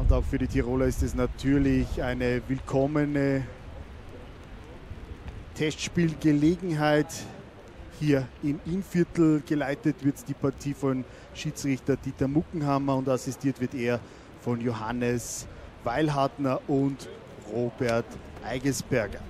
Und auch für die Tiroler ist es natürlich eine willkommene Testspielgelegenheit. Hier im Innviertel geleitet wird die Partie von Schiedsrichter Dieter Muckenhammer und assistiert wird er von Johannes Weilhartner und Robert Eigesberger.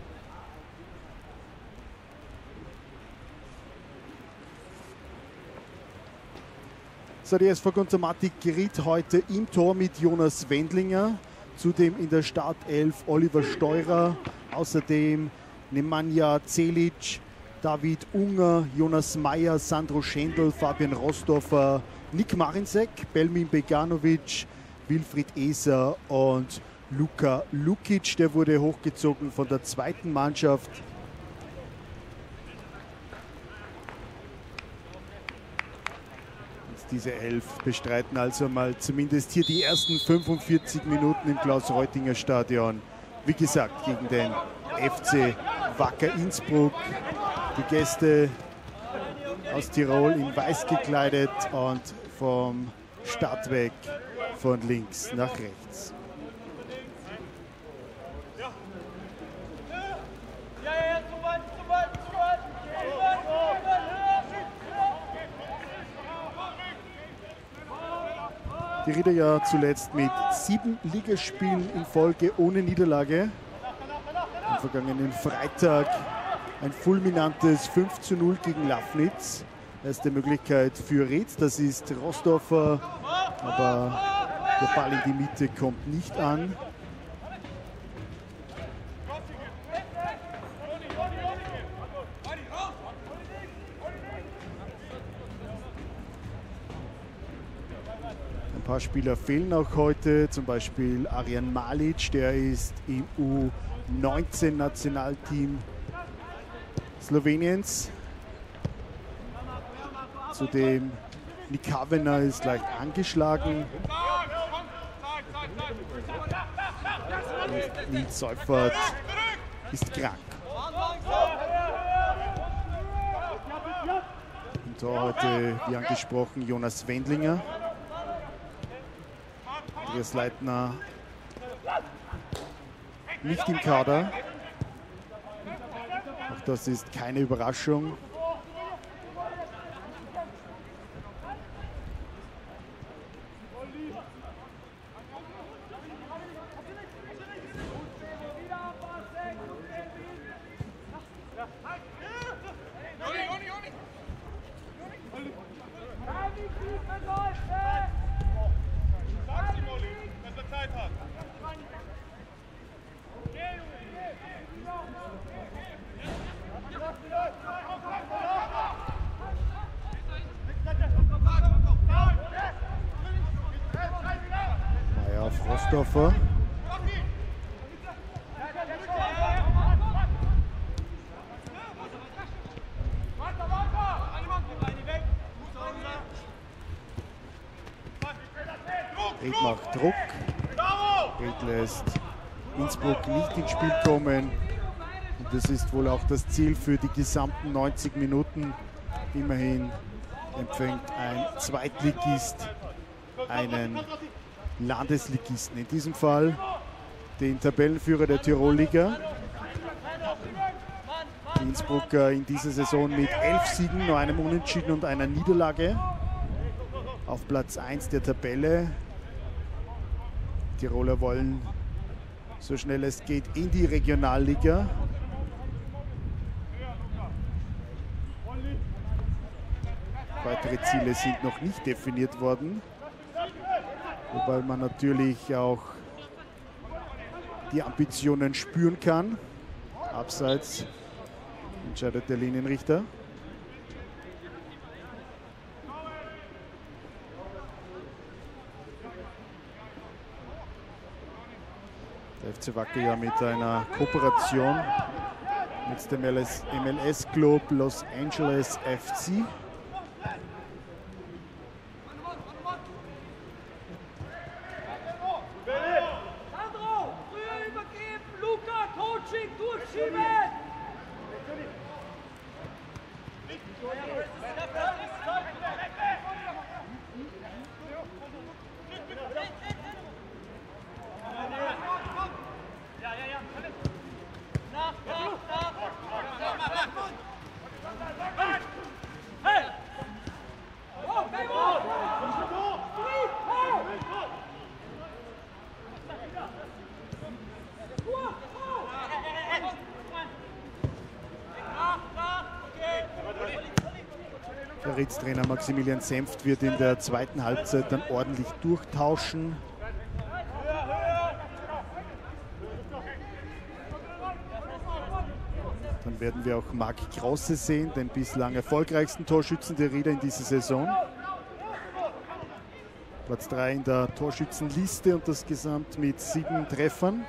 So, die SV Gonzamatik geriet heute im Tor mit Jonas Wendlinger. Zudem in der Startelf Oliver Steurer, außerdem Nemanja Celic, David Unger, Jonas Meyer, Sandro Schendl, Fabian Rostorfer, Nick Marinsek, Belmin Beganovic, Wilfried Eser und Luka Lukic. Der wurde hochgezogen von der zweiten Mannschaft. Diese elf bestreiten also mal zumindest hier die ersten 45 Minuten im Klaus-Reutinger Stadion. Wie gesagt, gegen den FC Wacker Innsbruck. Die Gäste aus Tirol in weiß gekleidet und vom Stadtweg von links nach rechts. Die Rieder ja zuletzt mit sieben Ligaspielen in Folge ohne Niederlage. Am vergangenen Freitag ein fulminantes 5 zu 0 gegen Lafnitz. Erste Möglichkeit für Ried, das ist Rosdorfer, aber der Ball in die Mitte kommt nicht an. Paar Spieler fehlen auch heute, zum Beispiel Arian Malic, der ist im U19-Nationalteam Sloweniens. Zudem Nick Havener ist leicht angeschlagen. Nils Seufert ist krank. Und da heute, wie angesprochen, Jonas Wendlinger. Andreas Leitner nicht im Kader. Auch das ist keine Überraschung. Christopher. Ried macht Druck. Ried lässt Innsbruck nicht ins Spiel kommen. Und das ist wohl auch das Ziel für die gesamten 90 Minuten. Immerhin empfängt ein Zweitligist einen Landesligisten. In diesem Fall den Tabellenführer der Tirolliga. Die Innsbrucker in dieser Saison mit elf Siegen, nur einem Unentschieden und einer Niederlage. Auf Platz 1 der Tabelle. Die Tiroler wollen so schnell es geht in die Regionalliga. Weitere Ziele sind noch nicht definiert worden. Wobei man natürlich auch die Ambitionen spüren kann. Abseits entscheidet der Linienrichter. Der FC Wacker ja mit einer Kooperation mit dem MLS-Club Los Angeles FC. Maximilian Senft wird in der zweiten Halbzeit dann ordentlich durchtauschen. Dann werden wir auch Marc Krause sehen, den bislang erfolgreichsten Torschützen der Rieder in dieser Saison. Platz 3 in der Torschützenliste und das Gesamt mit sieben Treffern.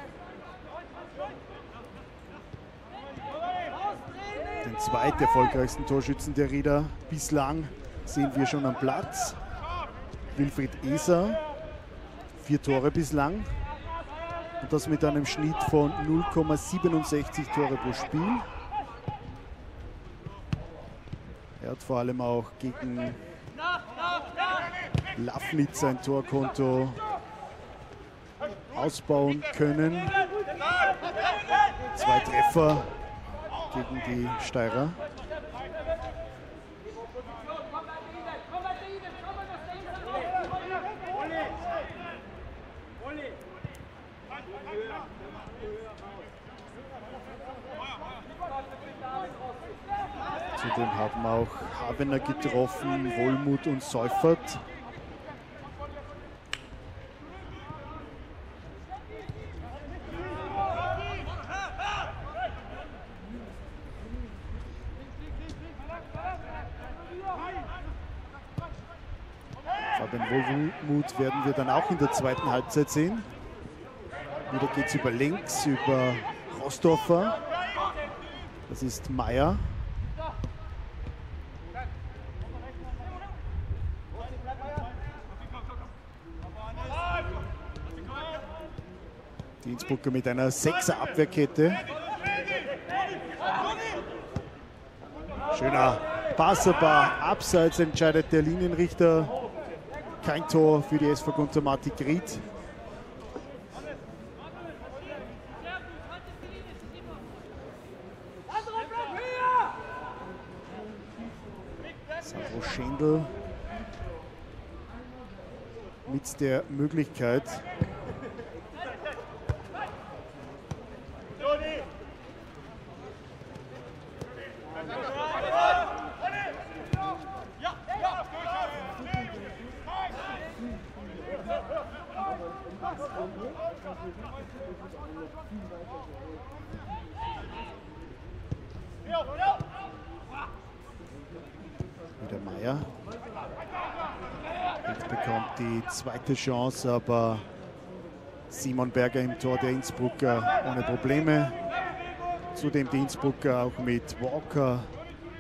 Den zweit erfolgreichsten Torschützen der Rieder bislang sehen wir schon am Platz. Wilfried Eser, vier Tore bislang. Und das mit einem Schnitt von 0,67 Tore pro Spiel. Er hat vor allem auch gegen Lafnitz sein Torkonto ausbauen können. Zwei Treffer gegen die Steirer. Zudem haben auch Habener getroffen, Wohlmuth und Seufert. Wohlmut werden wir dann auch in der zweiten Halbzeit sehen. Wieder geht es über links, über Rostorfer. Das ist Meier. Innsbrucker mit einer 6er Abwehrkette. Schöner Pass, aber abseits entscheidet der Linienrichter kein Tor für die SV Gunter Marti Gried. Sandro Schendl mit der Möglichkeit, Wieder Meier. Jetzt bekommt zweite Chance, aber Simon Berger im Tor der Innsbrucker ohne Probleme. Zudem die Innsbrucker auch mit Walker,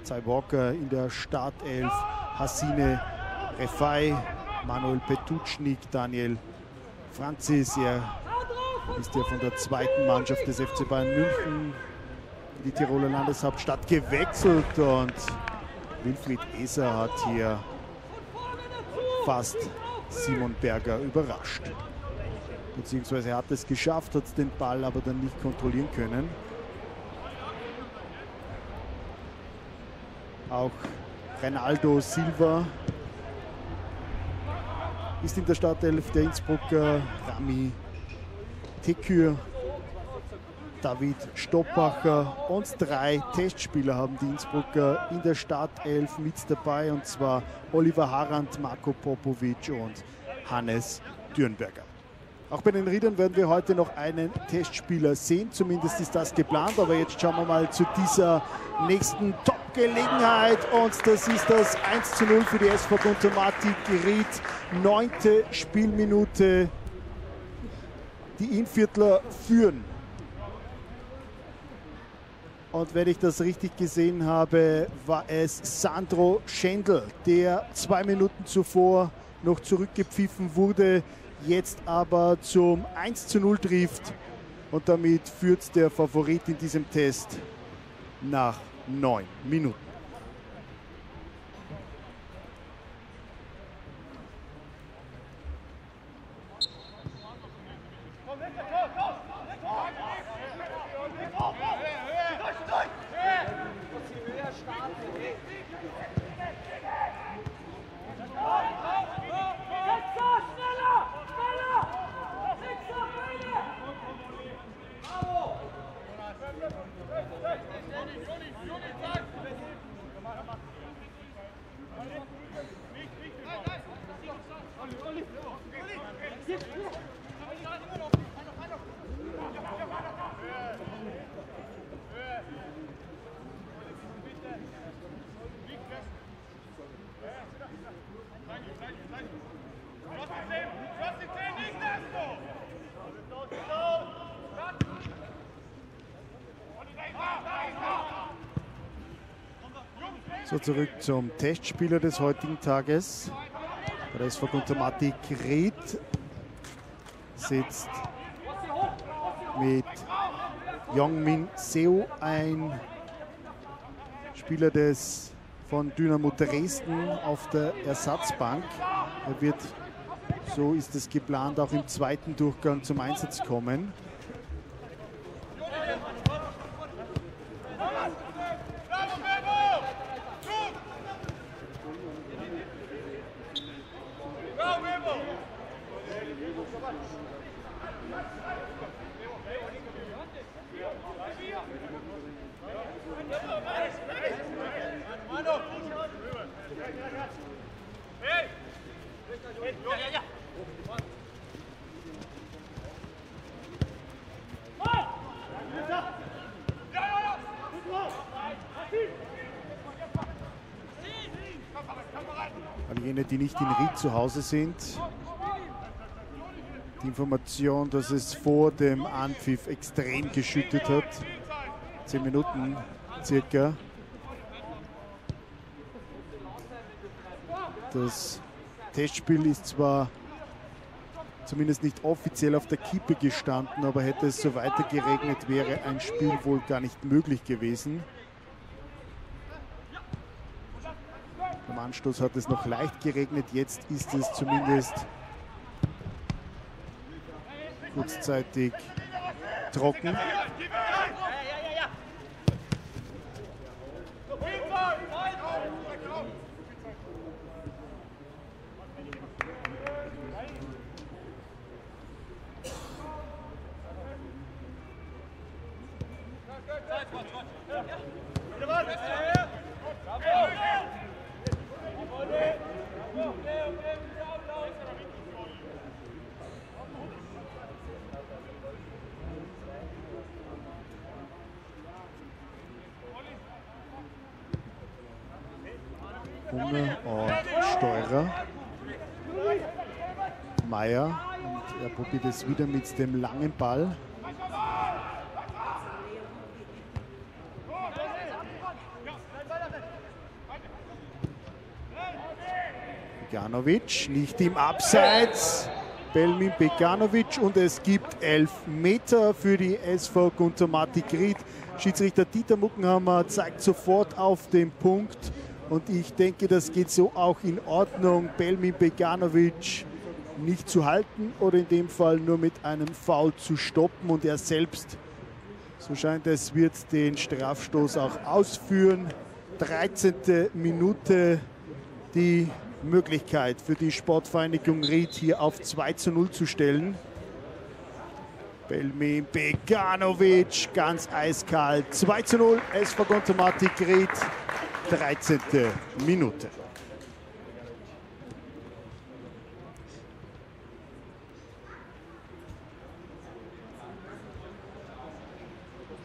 zwei Walker in der Startelf, Hassine Refai, Manuel Petutschnik, Daniel Franzis, er ist ja von der zweiten Mannschaft des FC Bayern München in die Tiroler Landeshauptstadt gewechselt und Wilfried Eser hat hier fast Simon Berger überrascht. Beziehungsweise er hat es geschafft, hat den Ball aber dann nicht kontrollieren können. Auch Reinaldo Silva ist in der Startelf der Innsbrucker Rami Tekür, David Stoppacher und drei Testspieler haben die Innsbrucker in der Startelf mit dabei und zwar Oliver Harand, Marco Popovic und Hannes Dürnberger. Auch bei den Riedern werden wir heute noch einen Testspieler sehen, zumindest ist das geplant, aber jetzt schauen wir mal zu dieser nächsten Top-Gelegenheit und das ist das 1 zu 0 für die SV Guntomati Geriet. Neunte Spielminute. Die Inviertler führen. Und wenn ich das richtig gesehen habe, war es Sandro Schendl, der zwei Minuten zuvor noch zurückgepfiffen wurde jetzt aber zum 1 zu 0 trifft. Und damit führt der Favorit in diesem Test nach neun Minuten. Zurück zum Testspieler des heutigen Tages. Der SV Guntermatik Ried sitzt mit Yongmin Seo ein Spieler des von Dynamo Dresden auf der Ersatzbank. Er wird, so ist es geplant, auch im zweiten Durchgang zum Einsatz kommen. All jene, die nicht in Ried zu Hause sind, die Information, dass es vor dem Anpfiff extrem geschüttet hat. Zehn Minuten circa. Das Testspiel ist zwar zumindest nicht offiziell auf der Kippe gestanden, aber hätte es so weiter geregnet, wäre ein Spiel wohl gar nicht möglich gewesen. Anstoß hat es noch leicht geregnet, jetzt ist es zumindest kurzzeitig trocken. Hunger und Steurer. Meier. Und er probiert es wieder mit dem langen Ball. Beganovic nicht im Abseits. Belmin Beganovic und es gibt elf Meter für die SV Gunter Ried. Schiedsrichter Dieter Muckenhammer zeigt sofort auf den Punkt und ich denke, das geht so auch in Ordnung. Belmin Beganovic nicht zu halten oder in dem Fall nur mit einem Foul zu stoppen und er selbst, so scheint es, wird den Strafstoß auch ausführen. 13. Minute die Möglichkeit für die Sportvereinigung Ried hier auf 2 zu 0 zu stellen. Belmin Beganovic ganz eiskalt. 2 zu 0, SV Gontomatik Ried, 13. Minute.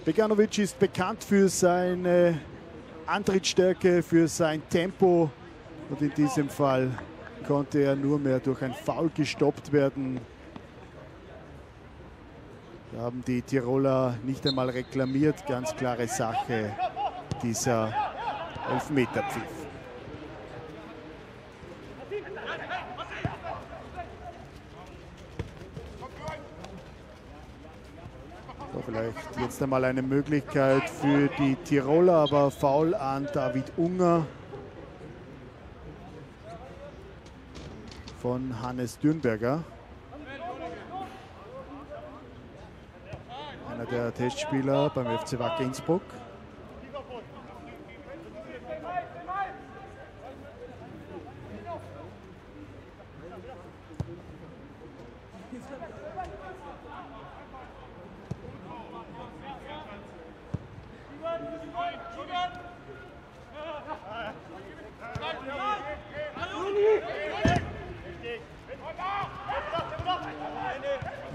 Beganovic ist bekannt für seine Antrittsstärke, für sein Tempo. Und in diesem Fall konnte er nur mehr durch ein Foul gestoppt werden. Da haben die Tiroler nicht einmal reklamiert. Ganz klare Sache, dieser Elfmeterpfiff. So, vielleicht jetzt einmal eine Möglichkeit für die Tiroler, aber faul an David Unger. von Hannes Dürnberger. Einer der Testspieler beim FC Wacker Innsbruck.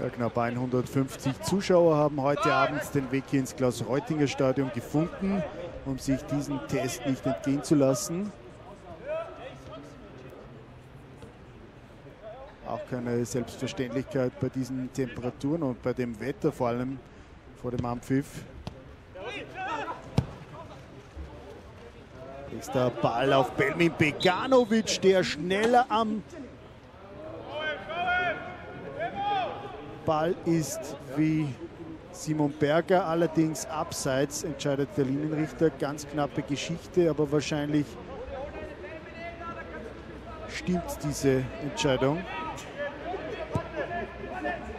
Ja, knapp 150 Zuschauer haben heute Abend den Weg hier ins Klaus-Reutinger Stadion gefunden, um sich diesen Test nicht entgehen zu lassen. Auch keine Selbstverständlichkeit bei diesen Temperaturen und bei dem Wetter, vor allem vor dem Ampfiff. Nächster Ball auf Belmin Beganovic, der schneller am Ball ist wie Simon Berger, allerdings abseits entscheidet der Linienrichter. Ganz knappe Geschichte, aber wahrscheinlich stimmt diese Entscheidung.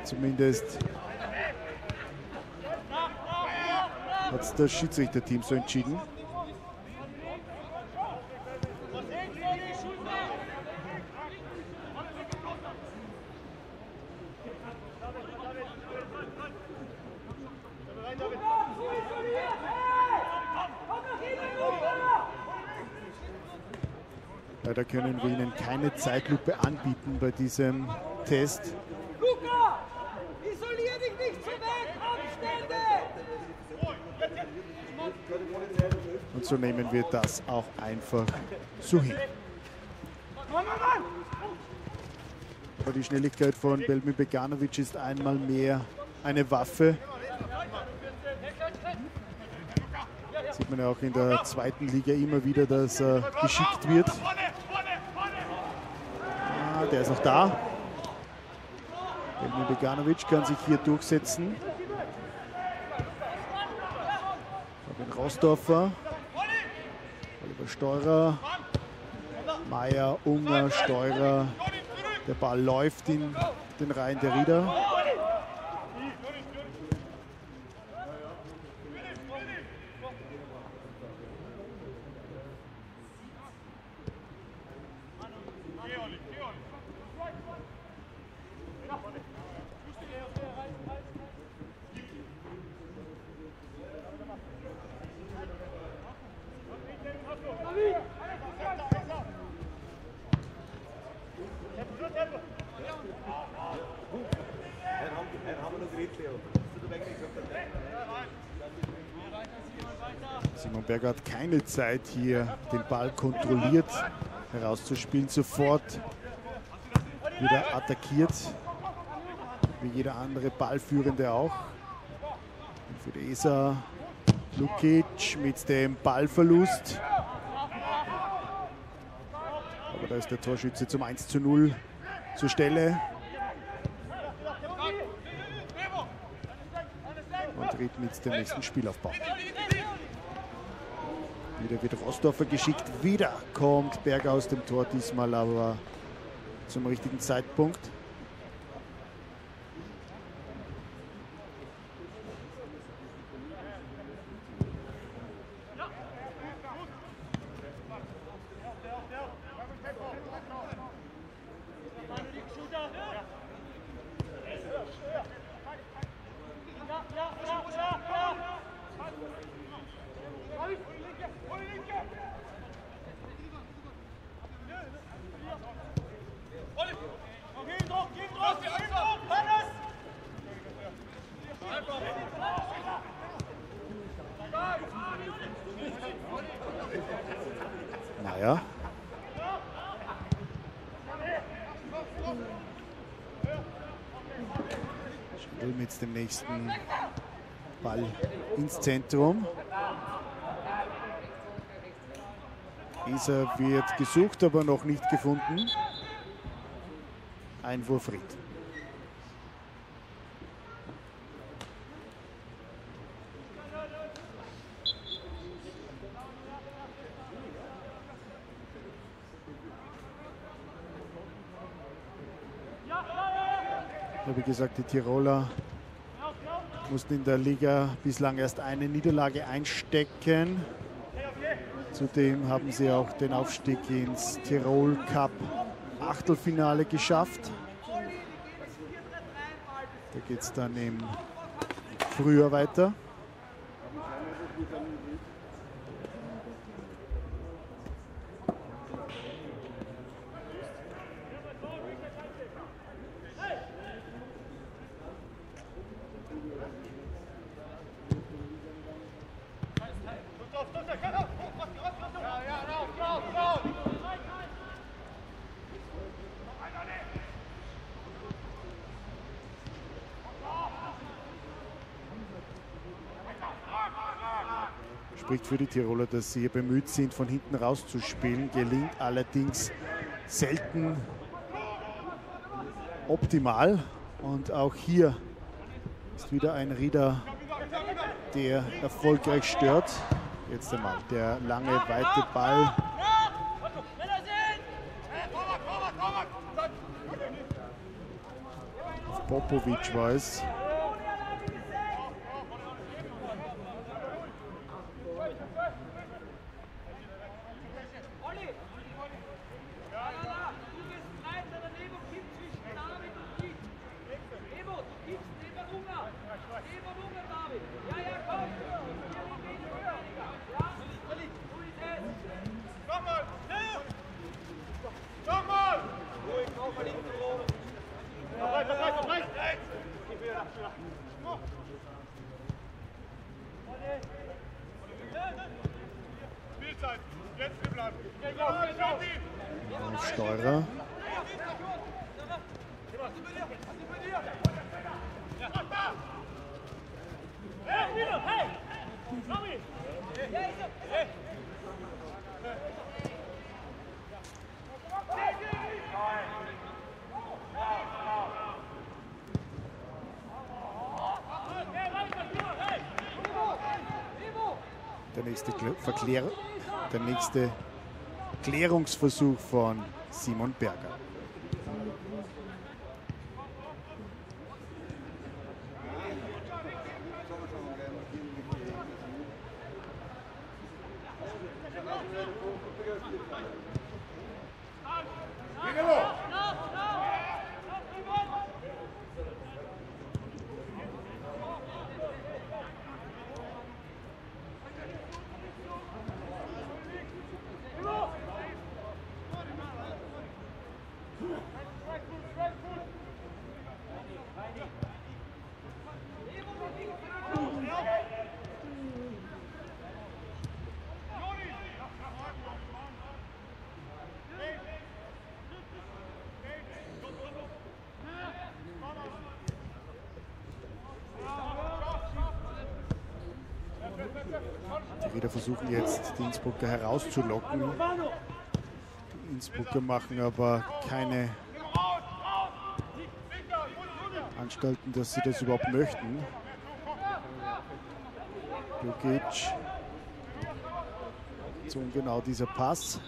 Zumindest hat das Schiedsrichterteam so entschieden. Leider können wir Ihnen keine Zeitlupe anbieten bei diesem Test. Luca, isolier dich nicht zu weg, Abstände! Und so nehmen wir das auch einfach so hin. Aber die Schnelligkeit von Belmi Beganovic ist einmal mehr eine Waffe. Sieht man ja auch in der zweiten Liga immer wieder, dass er geschickt wird der ist noch da. Emil Beganovic kann sich hier durchsetzen. Robin Rosdorfer, Oliver Steurer, Meier, Unger, Steurer. Der Ball läuft in den Reihen der Rieder. Simon Berger hat keine Zeit hier den Ball kontrolliert herauszuspielen. Sofort wieder attackiert, wie jeder andere Ballführende auch. Und für die ESA Lukic mit dem Ballverlust. Aber da ist der Torschütze zum 1 zu 0 zur Stelle. Und tritt mit dem nächsten Spielaufbau. Wieder wird Rosdorfer geschickt. Wieder kommt Berger aus dem Tor, diesmal aber zum richtigen Zeitpunkt. Schindel mit dem nächsten Ball ins Zentrum. Dieser wird gesucht, aber noch nicht gefunden. Einwurf Ried. Gesagt, die Tiroler mussten in der Liga bislang erst eine Niederlage einstecken. Zudem haben sie auch den Aufstieg ins Tirol Cup Achtelfinale geschafft. Da geht es dann im Frühjahr weiter. Für die Tiroler, dass sie hier bemüht sind, von hinten rauszuspielen. Gelingt allerdings selten optimal. Und auch hier ist wieder ein Rieder, der erfolgreich stört. Jetzt einmal der lange, weite Ball. Popovic war es. Steurer. Der nächste Verklär der nächste Klärungsversuch von Simon Berger. Die Rieder versuchen jetzt, die Innsbrucker herauszulocken. Die Innsbrucker machen aber keine Anstalten, dass sie das überhaupt möchten. Lukic. So genau dieser Pass.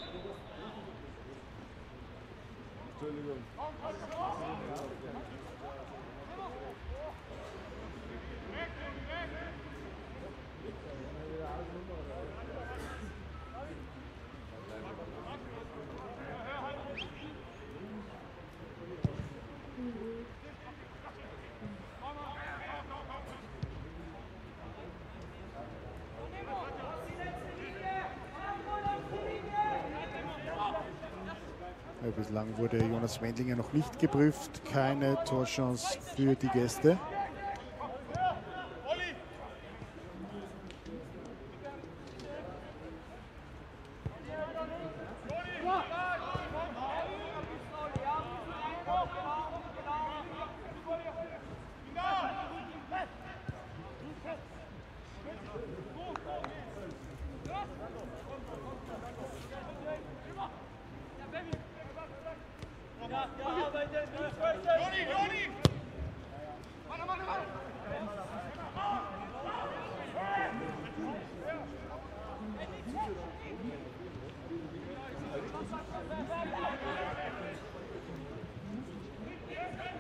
Bislang wurde Jonas Wendlinger noch nicht geprüft. Keine Torchance für die Gäste.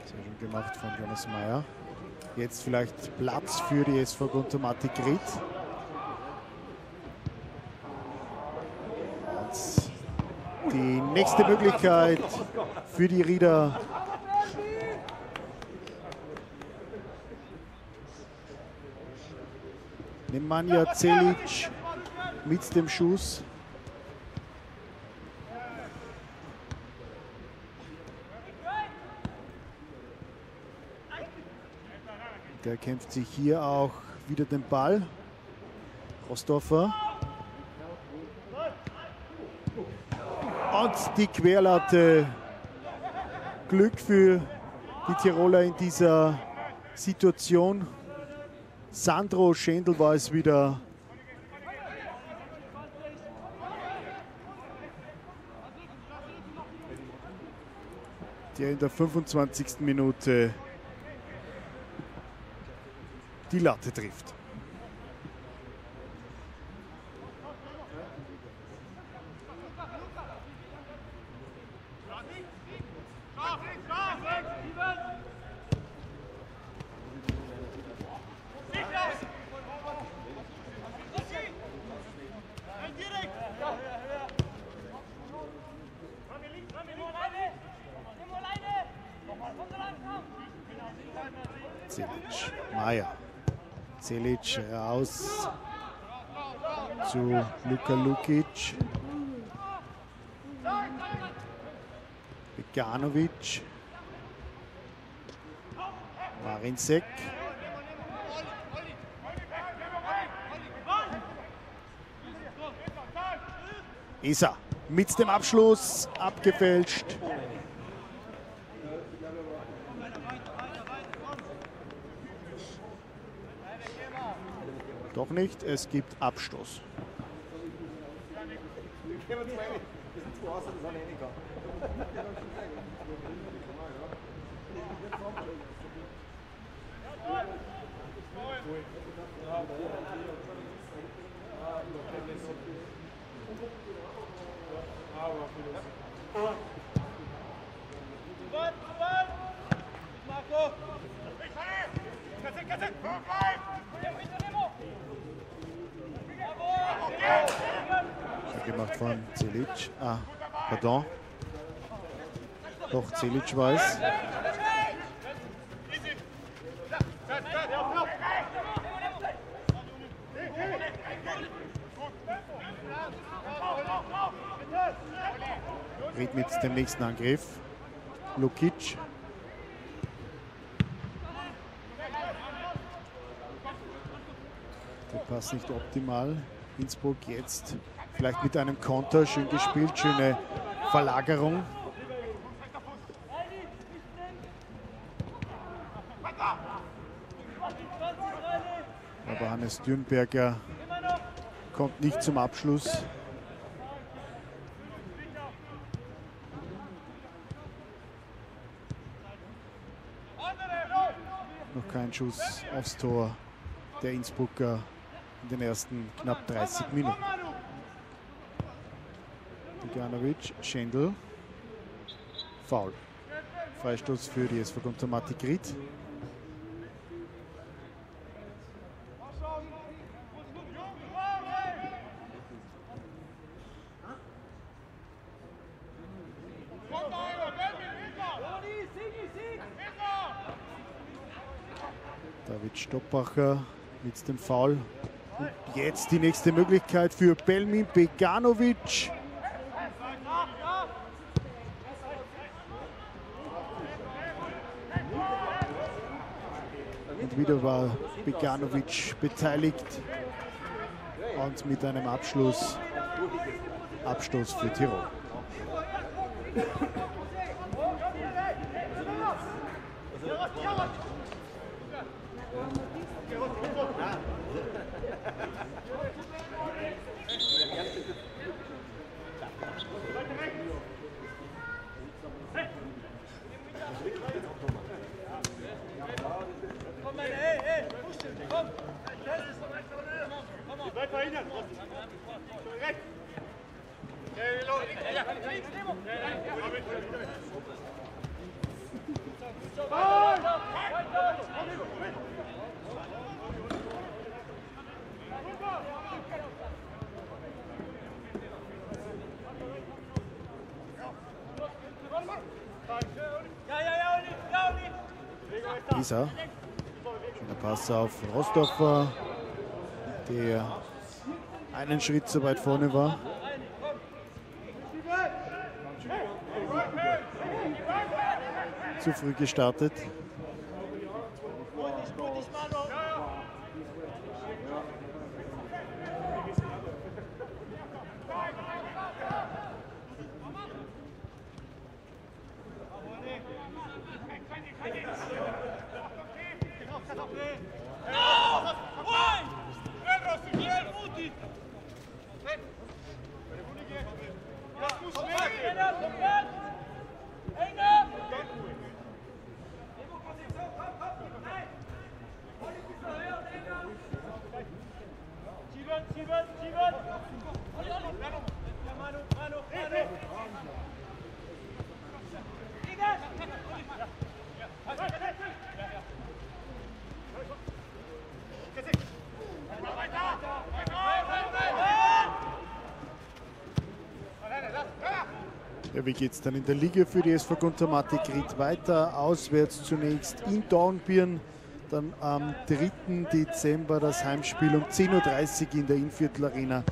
Sehr schön gemacht von Jonas Meyer. Jetzt vielleicht Platz für die SV Guntermatik Ried. die nächste Möglichkeit für die Rieder. Nemanja Celic mit dem Schuss. Kämpft sich hier auch wieder den Ball. Rostoffer. Und die Querlatte. Glück für die Tiroler in dieser Situation. Sandro Schendl war es wieder. Der in der 25. Minute die Latte trifft. Celic, Maja. Celic raus zu Luka Lukic. Beganovic. Marinsek. Isa mit dem Abschluss abgefälscht. Doch nicht, es gibt Abstoß. Gemacht von. Ah. Doch, Celic weiß. Ried mit dem nächsten Angriff. Lukic. Der Pass nicht optimal. Innsbruck jetzt vielleicht mit einem Konter. Schön gespielt, schöne Verlagerung. Aber Hannes Dürnberger kommt nicht zum Abschluss. Noch kein Schuss aufs Tor der Innsbrucker in den ersten knapp 30 Minuten. Bogdanovic, Schendl, Foul. Freistoß für die SV Guntermatik Ried. Stoppacher mit dem Foul. Und jetzt die nächste Möglichkeit für Belmin Beganovic. Und wieder war Beganovic beteiligt und mit einem Abschluss Abstoß für Tirol. Isa. Schöner Pass auf Rostoffer, der einen Schritt zu weit vorne war. Zu früh gestartet. Wie geht es dann in der Liga für die SV Guntermatik Ried weiter? Auswärts zunächst in Dornbirn, dann am 3. Dezember das Heimspiel um 10.30 Uhr in der Inviertel Arena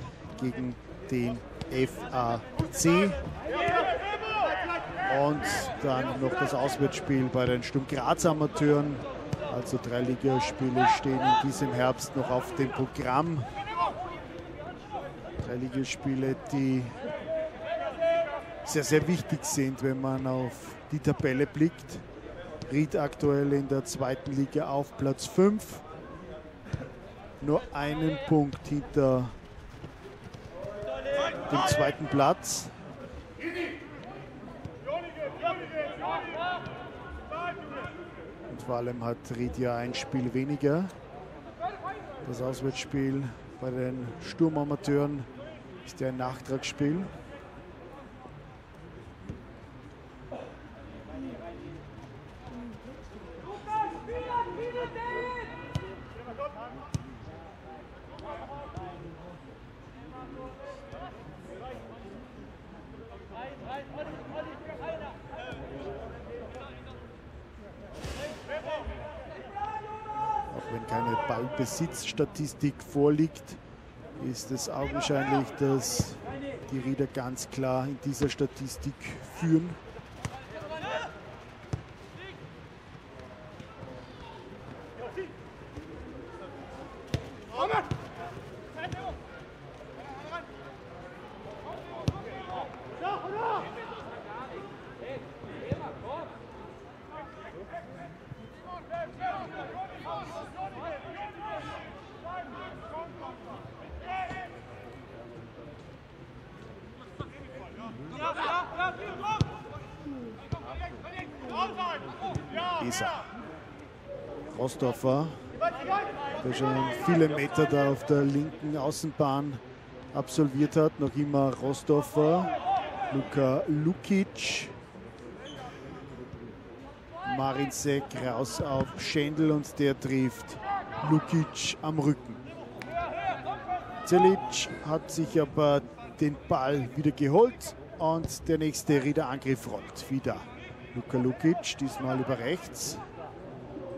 gegen den FAC. Und dann noch das Auswärtsspiel bei den Sturm Graz Amateuren. Also drei Ligaspiele stehen in diesem Herbst noch auf dem Programm. Drei Ligaspiele, die sehr, sehr wichtig sind, wenn man auf die Tabelle blickt. Ried aktuell in der zweiten Liga auf Platz 5. Nur einen Punkt hinter dem zweiten Platz. Und vor allem hat Ried ja ein Spiel weniger. Das Auswärtsspiel bei den Sturmamateuren ist ja ein Nachtragsspiel. Besitzstatistik vorliegt, ist es augenscheinlich, dass die Rieder ganz klar in dieser Statistik führen. Rostoffer, der schon viele Meter da auf der linken Außenbahn absolviert hat. Noch immer Rostoffer, Luka Lukic, Marin Seck raus auf Schendl und der trifft Lukic am Rücken. Celic hat sich aber den Ball wieder geholt und der nächste Riederangriff rollt wieder. Luka Lukic, diesmal über rechts,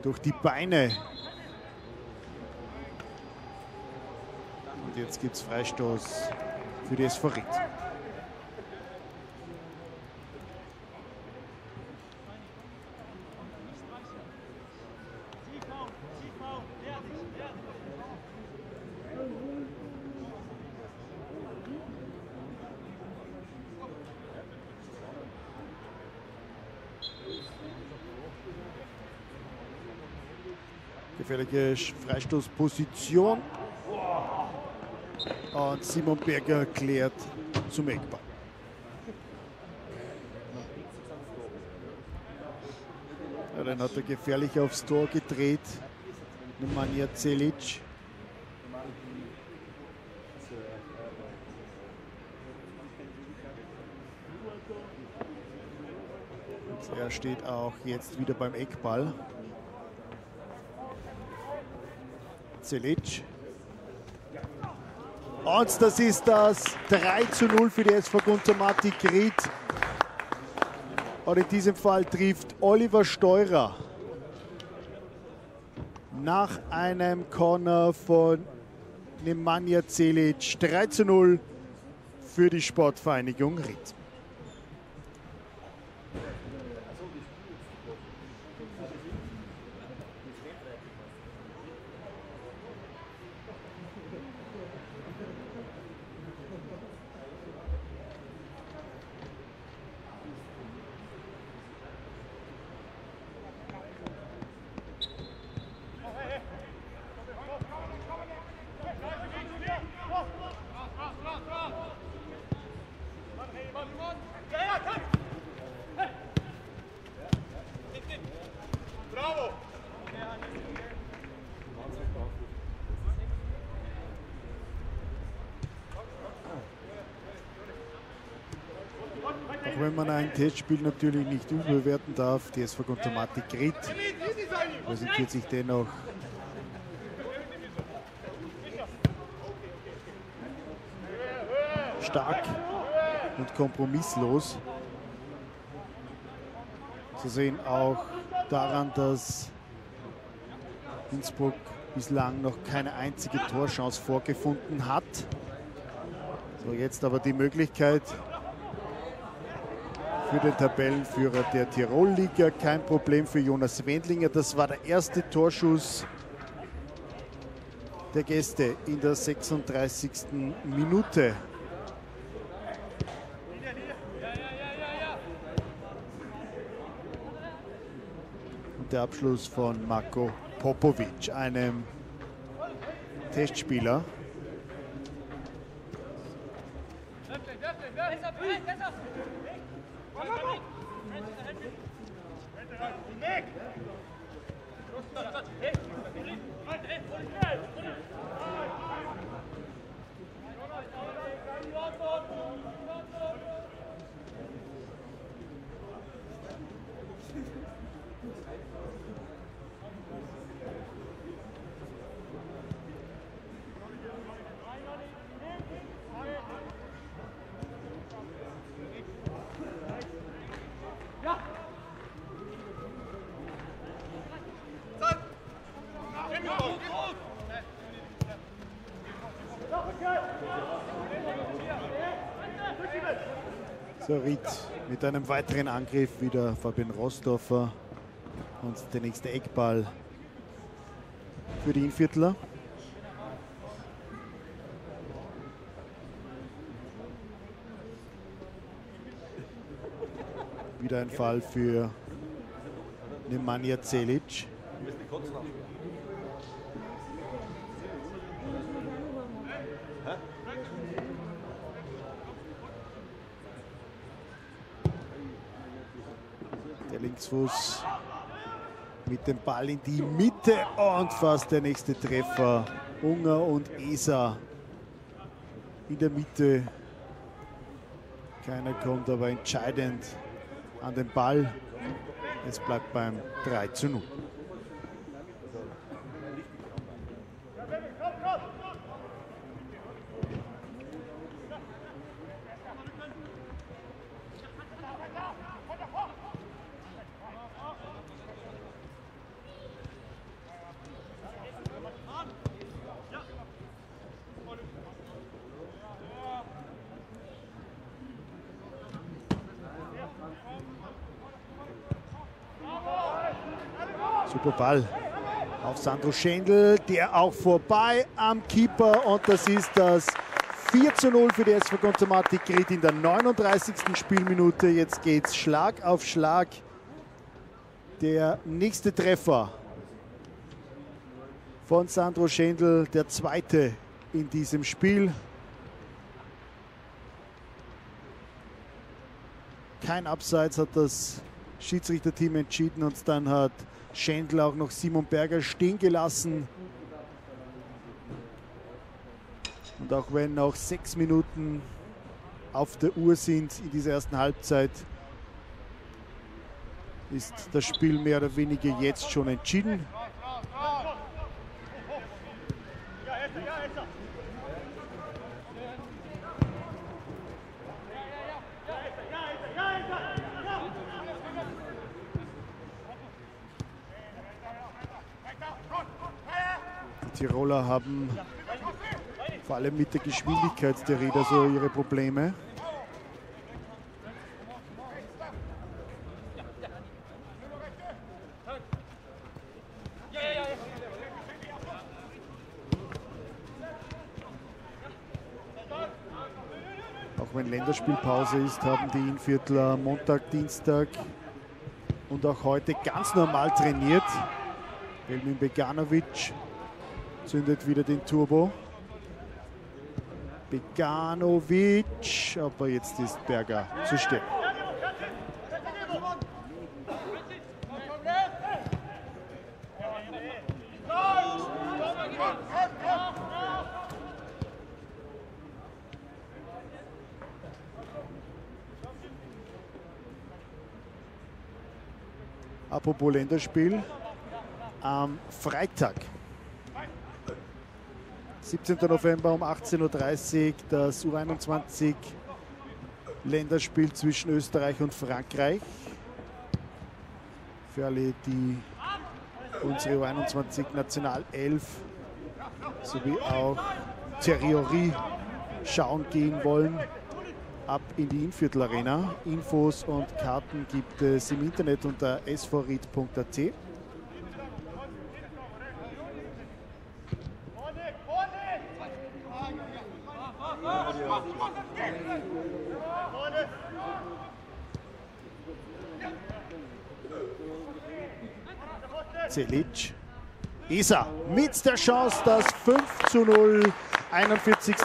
durch die Beine. Und jetzt gibt es Freistoß für die SV Ried. Gefährliche Freistoßposition. Und Simon Berger klärt zum Eckball. Ja, dann hat er gefährlich aufs Tor gedreht. Nemanja Celic. er steht auch jetzt wieder beim Eckball. Celic. Und das ist das 3 zu 0 für die SV Guntermatik Ried. Und in diesem Fall trifft Oliver Steurer nach einem Corner von Nemanja Celic 3 zu 0 für die Sportvereinigung Ried. Wenn man ein Testspiel natürlich nicht überbewerten darf, die SV Gontamati Grit präsentiert sich dennoch stark und kompromisslos. Zu sehen auch daran, dass Innsbruck bislang noch keine einzige Torchance vorgefunden hat. So, jetzt aber die Möglichkeit für den Tabellenführer der Tirol-Liga. Kein Problem für Jonas Wendlinger. Das war der erste Torschuss der Gäste in der 36. Minute. Und der Abschluss von Marco Popovic, einem Testspieler. So, Ried mit einem weiteren Angriff wieder Fabian Rostoffer und der nächste Eckball für die Inviertler. Wieder ein Fall für Nemanja Celic. Der Linksfuß mit dem Ball in die Mitte und fast der nächste Treffer. Unger und Esa in der Mitte. Keiner kommt aber entscheidend an den Ball. Es bleibt beim 3 zu 0. Super Ball auf Sandro Schendl, der auch vorbei am Keeper und das ist das 4 zu 0 für die SV Konsumatik Grit in der 39. Spielminute. Jetzt geht's Schlag auf Schlag. Der nächste Treffer von Sandro Schendl, der zweite in diesem Spiel. Kein Abseits hat das Schiedsrichterteam entschieden und dann hat Schendl auch noch Simon Berger stehen gelassen. Und auch wenn noch sechs Minuten auf der Uhr sind in dieser ersten Halbzeit, ist das Spiel mehr oder weniger jetzt schon entschieden. Tiroler haben vor allem mit der Geschwindigkeit der Räder so ihre Probleme. Auch wenn Länderspielpause ist, haben die Inviertler Montag, Dienstag und auch heute ganz normal trainiert. Elmin Beganovic zündet wieder den Turbo. Beganovic, aber jetzt ist Berger zu stehen. Apropos Länderspiel, am Freitag 17. November um 18.30 Uhr, das U21 Länderspiel zwischen Österreich und Frankreich. Für alle, die unsere U21 Nationalelf sowie auch Theorie schauen gehen wollen, ab in die Inviertel Arena. Infos und Karten gibt es im Internet unter svrit.at. Celic. Isa mit der Chance, das 5 zu 0. 41.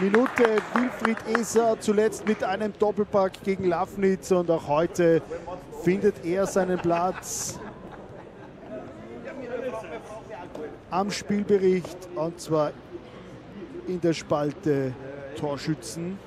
Minute. Wilfried Eser zuletzt mit einem Doppelpack gegen Lafnitz und auch heute findet er seinen Platz am Spielbericht und zwar in der Spalte Torschützen.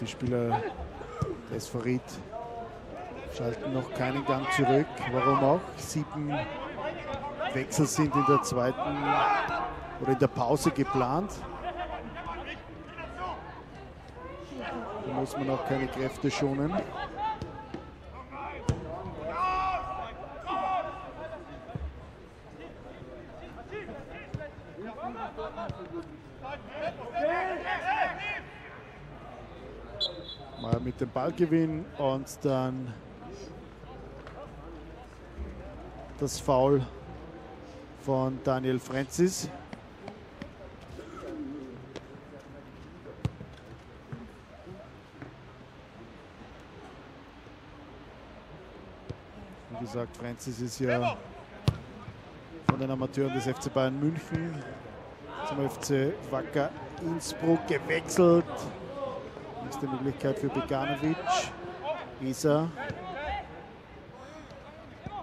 Die Spieler des Farid schalten noch keinen Gang zurück. Warum auch? Sieben Wechsel sind in der zweiten oder in der Pause geplant. Da muss man auch keine Kräfte schonen. Ballgewinn und dann das Foul von Daniel Francis. Wie gesagt, Francis ist ja von den Amateuren des FC Bayern München zum FC Wacker Innsbruck gewechselt. Nächste Möglichkeit für Beganovic. Isa.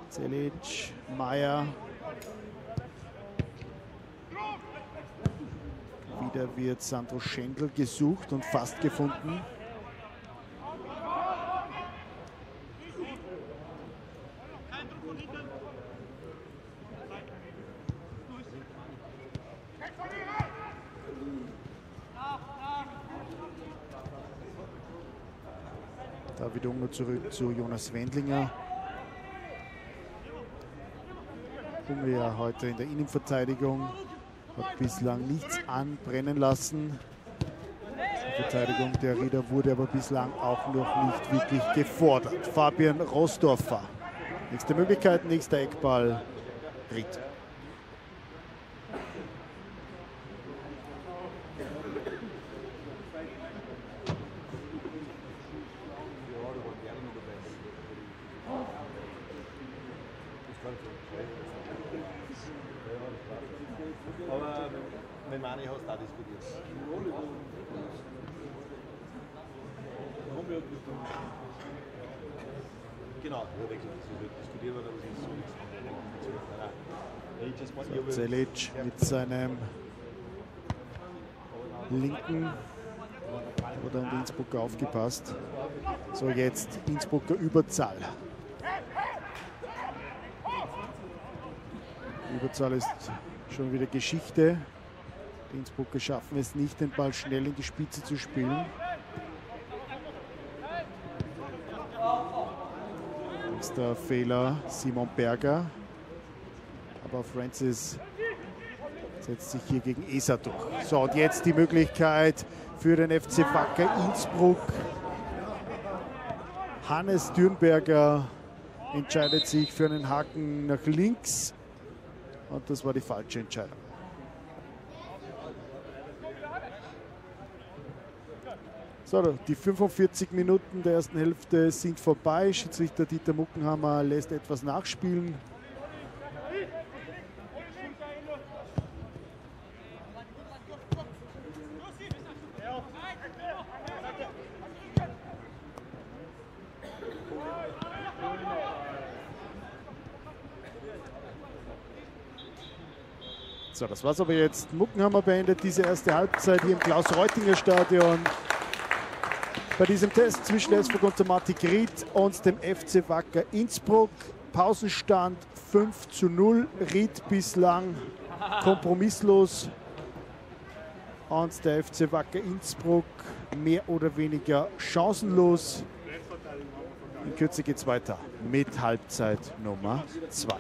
Celic, Meier. Wieder wird Sandro Schendl gesucht und fast gefunden. Unger zurück zu Jonas Wendlinger. Ja heute in der Innenverteidigung hat bislang nichts anbrennen lassen. Die Verteidigung der Rieder wurde aber bislang auch noch nicht wirklich gefordert. Fabian Rosdorfer. Nächste Möglichkeit, nächster Eckball. Ried. Aber mit Mani hast du auch diskutiert. Genau, so Celic mit seinem linken oder an Innsbrucker aufgepasst. So, jetzt Innsbrucker Überzahl. Überzahl ist schon wieder Geschichte. Die Innsbrucker schaffen es nicht, den Ball schnell in die Spitze zu spielen. Nächster Fehler Simon Berger. Aber Francis setzt sich hier gegen Esa durch. So, und jetzt die Möglichkeit für den FC Wacker Innsbruck. Hannes Dürnberger entscheidet sich für einen Haken nach links. Und das war die falsche Entscheidung. So, die 45 Minuten der ersten Hälfte sind vorbei. Schiedsrichter Dieter Muckenhammer lässt etwas nachspielen. So, das war's aber jetzt. Muckenhammer beendet diese erste Halbzeit hier im Klaus-Reutinger-Stadion. Bei diesem Test zwischen SV Gonzamatik Ried und dem FC Wacker Innsbruck. Pausenstand 5 zu 0. Ried bislang kompromisslos. Und der FC Wacker Innsbruck mehr oder weniger chancenlos. In Kürze geht es weiter mit Halbzeit Nummer 2.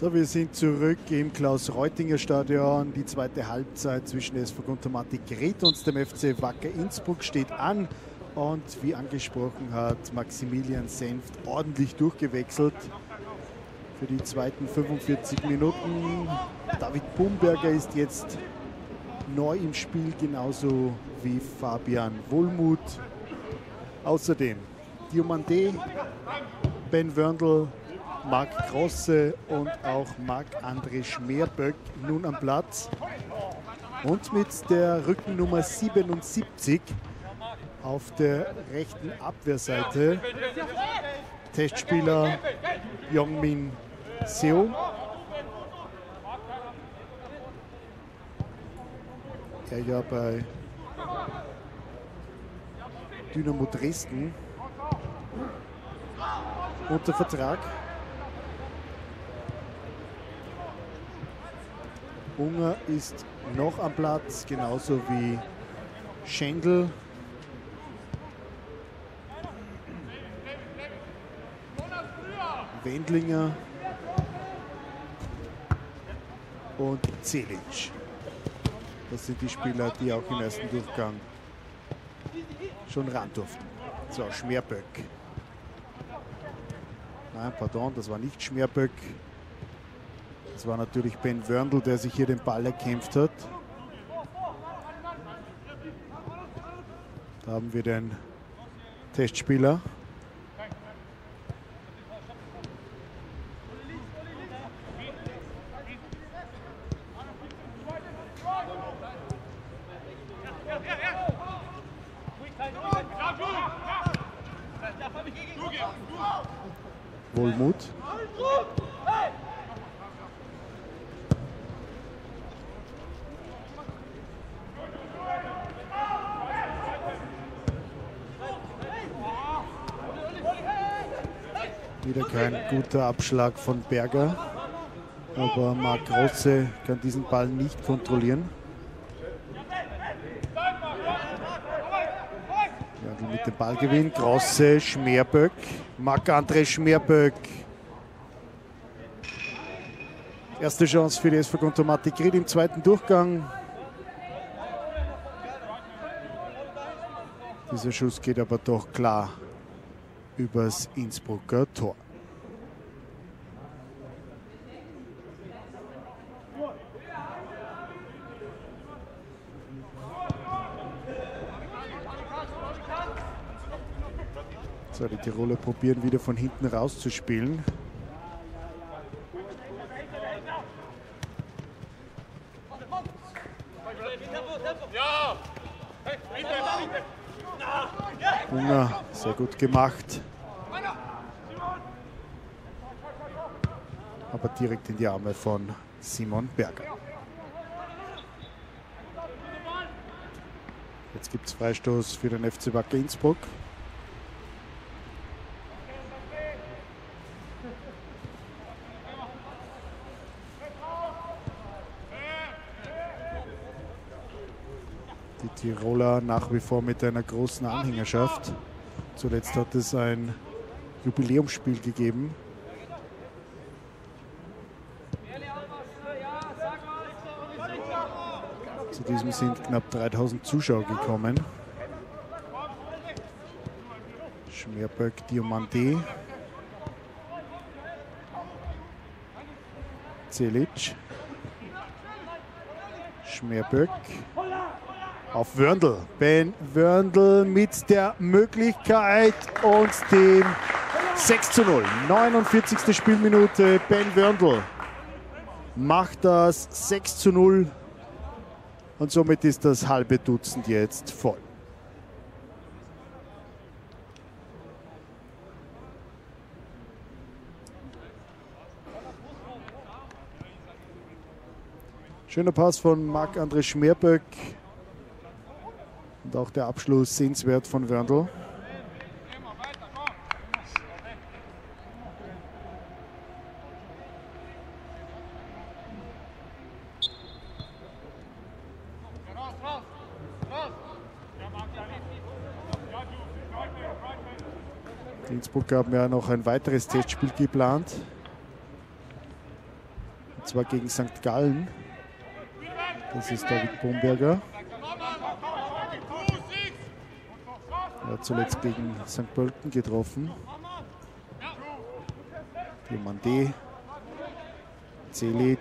So, wir sind zurück im Klaus-Reutinger-Stadion. Die zweite Halbzeit zwischen SV Guntermatik Gret und dem FC Wacker Innsbruck steht an. Und wie angesprochen hat Maximilian Senft ordentlich durchgewechselt für die zweiten 45 Minuten. David Bumberger ist jetzt neu im Spiel, genauso wie Fabian Wohlmuth. Außerdem Diomande, Ben Wörndl, Marc Grosse und auch Marc-André Schmerböck nun am Platz. Und mit der Rückennummer 77 auf der rechten Abwehrseite Testspieler Yongmin Seo. Er ja bei Dynamo Dresden unter Vertrag. Unger ist noch am Platz, genauso wie Schendl. Wendlinger und Celic. Das sind die Spieler, die auch im ersten Durchgang schon ran durften. So, Schmerböck. Nein, pardon, das war nicht Schmerböck. Das war natürlich Ben Wörndl, der sich hier den Ball erkämpft hat. Da haben wir den Testspieler. Wohlmut. Wieder kein guter Abschlag von Berger. Aber Marc Grosse kann diesen Ball nicht kontrollieren. Mit dem Ballgewinn. Grosse, Schmerböck. Marc-André Schmerböck. Erste Chance für die SV Guntomatik Ried im zweiten Durchgang. Dieser Schuss geht aber doch klar übers Innsbrucker Tor. Tiroler probieren wieder von hinten rauszuspielen. Hunger, sehr gut gemacht. Aber direkt in die Arme von Simon Berger. Jetzt gibt es Freistoß für den FC Wacker Innsbruck. Die Nach wie vor mit einer großen Anhängerschaft. Zuletzt hat es ein Jubiläumsspiel gegeben. Zu diesem sind knapp 3000 Zuschauer gekommen. Schmerböck, Diamante. Celic. Schmerböck auf Wörndl. Ben Wörndl mit der Möglichkeit und dem 6 zu 0. 49. Spielminute. Ben Wörndl macht das 6 zu 0 und somit ist das halbe Dutzend jetzt voll. Schöner Pass von Marc-André Schmerböck. Und auch der Abschluss sehenswert von Wörndl. Die haben ja noch ein weiteres Testspiel geplant. zwar gegen St. Gallen. Das ist David Bomberger. Zuletzt gegen St. Pölten getroffen. Diomande, Celic.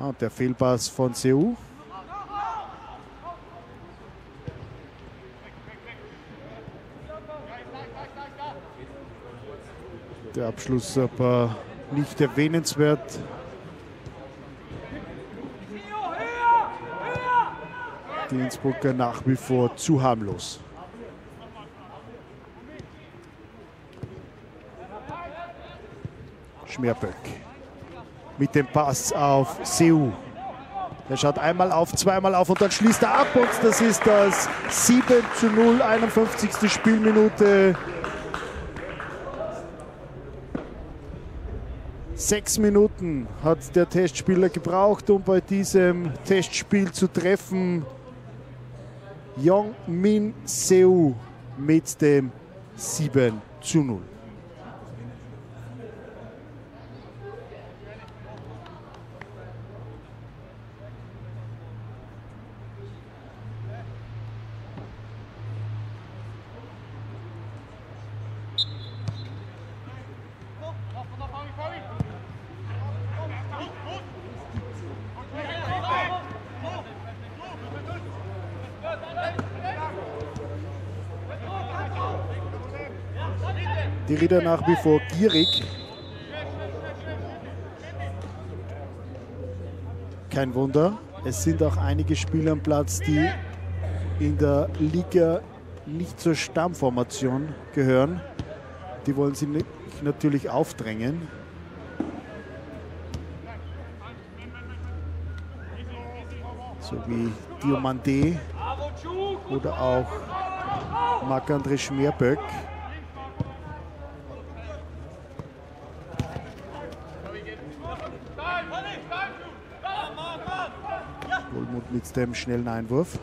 Ah, der Fehlpass von Seu. Der Abschluss aber nicht erwähnenswert. Die Innsbrucker nach wie vor zu harmlos. Schmerböck mit dem Pass auf Seu. Er schaut einmal auf, zweimal auf und dann schließt er ab und das ist das 7 zu 0, 51. Spielminute. Sechs Minuten hat der Testspieler gebraucht, um bei diesem Testspiel zu treffen. Yong Min Seu mit dem 7 zu 0. Ritter nach wie vor gierig. Kein Wunder. Es sind auch einige Spieler am Platz, die in der Liga nicht zur Stammformation gehören. Die wollen sie natürlich aufdrängen. So wie Diomande oder auch Marc-André Schmerböck. Mit dem schnellen Einwurf.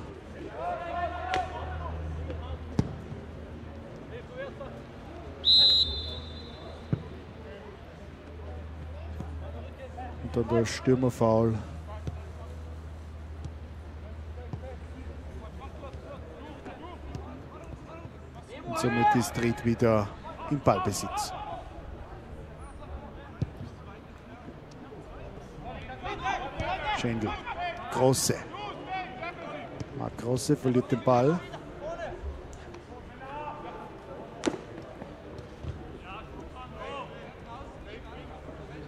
Und dann der Stürmerfoul. Und somit ist Ried wieder im Ballbesitz. Schendl. Große. Große verliert den Ball.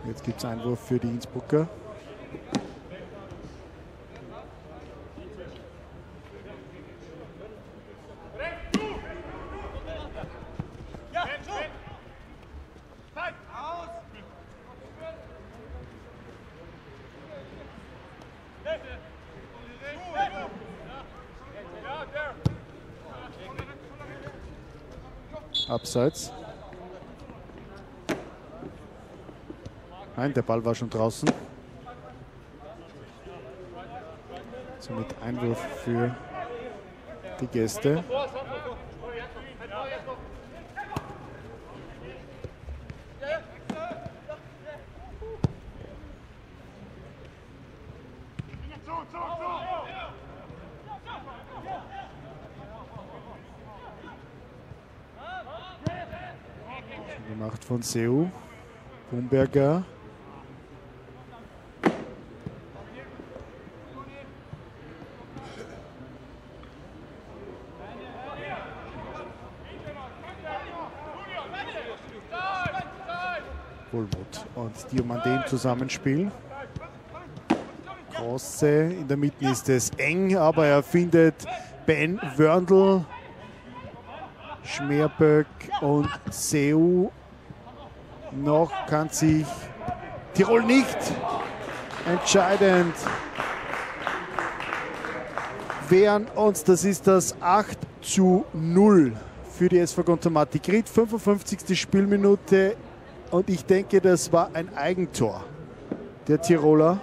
Jetzt gibt es Einwurf für die Innsbrucker. Abseits. Nein, der Ball war schon draußen. Somit Einwurf für die Gäste. Gemacht von Seu. Bumberger. Wohlmuth und Diomande im Zusammenspiel. Große, in der Mitte ist es eng, aber er findet Ben Wörndl, Schmerböck und Seu. Noch kann sich Tirol nicht entscheidend wehren und das ist das 8 zu 0 für die SV Gontomatik Ried. 55. Spielminute und ich denke, das war ein Eigentor der Tiroler.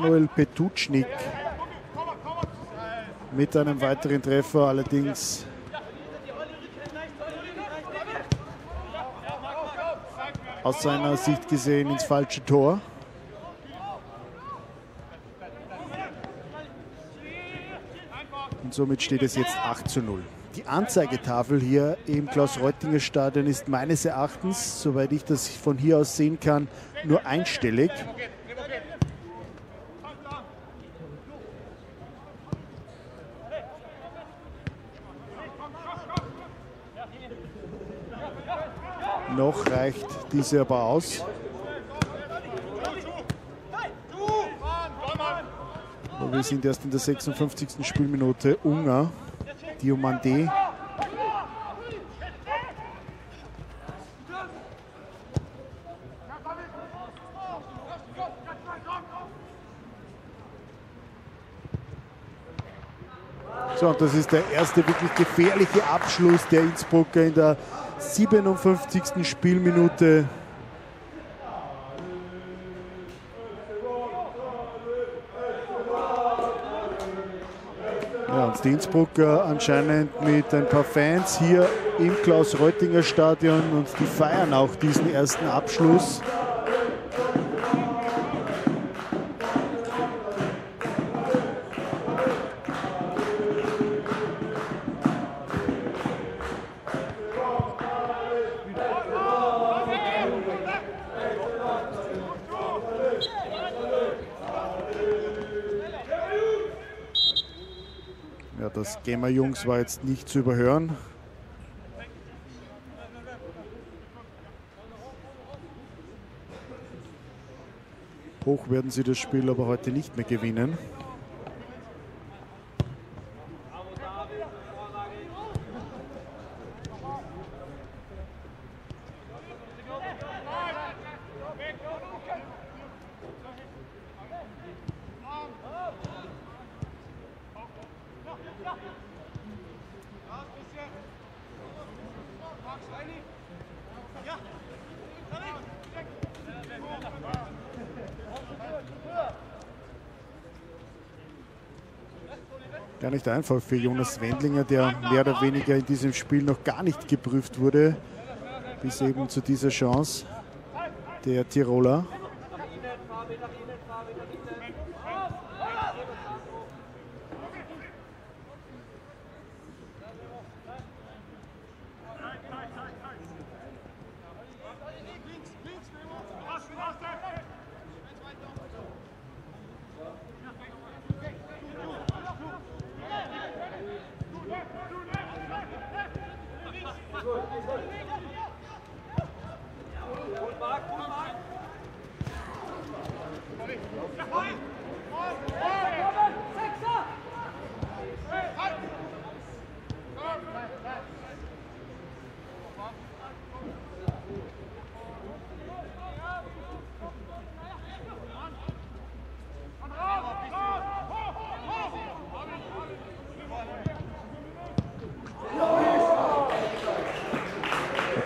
Manuel Petucznik mit einem weiteren Treffer, allerdings aus seiner Sicht gesehen ins falsche Tor. Und somit steht es jetzt 8 zu 0. Die Anzeigetafel hier im Klaus-Reutinger Stadion ist meines Erachtens, soweit ich das von hier aus sehen kann, nur einstellig. Noch reicht diese aber aus. Aber wir sind erst in der 56. Spielminute. Ungar, Diomande. So, und das ist der erste wirklich gefährliche Abschluss der Innsbrucker in der 57. Spielminute. Ja, und die Innsbrucker anscheinend mit ein paar Fans hier im Klaus-Reutinger Stadion und die feiern auch diesen ersten Abschluss. Das Gamer Jungs war jetzt nicht zu überhören. Hoch werden sie das Spiel aber heute nicht mehr gewinnen. Einfach für Jonas Wendlinger, der mehr oder weniger in diesem Spiel noch gar nicht geprüft wurde, bis eben zu dieser Chance der Tiroler.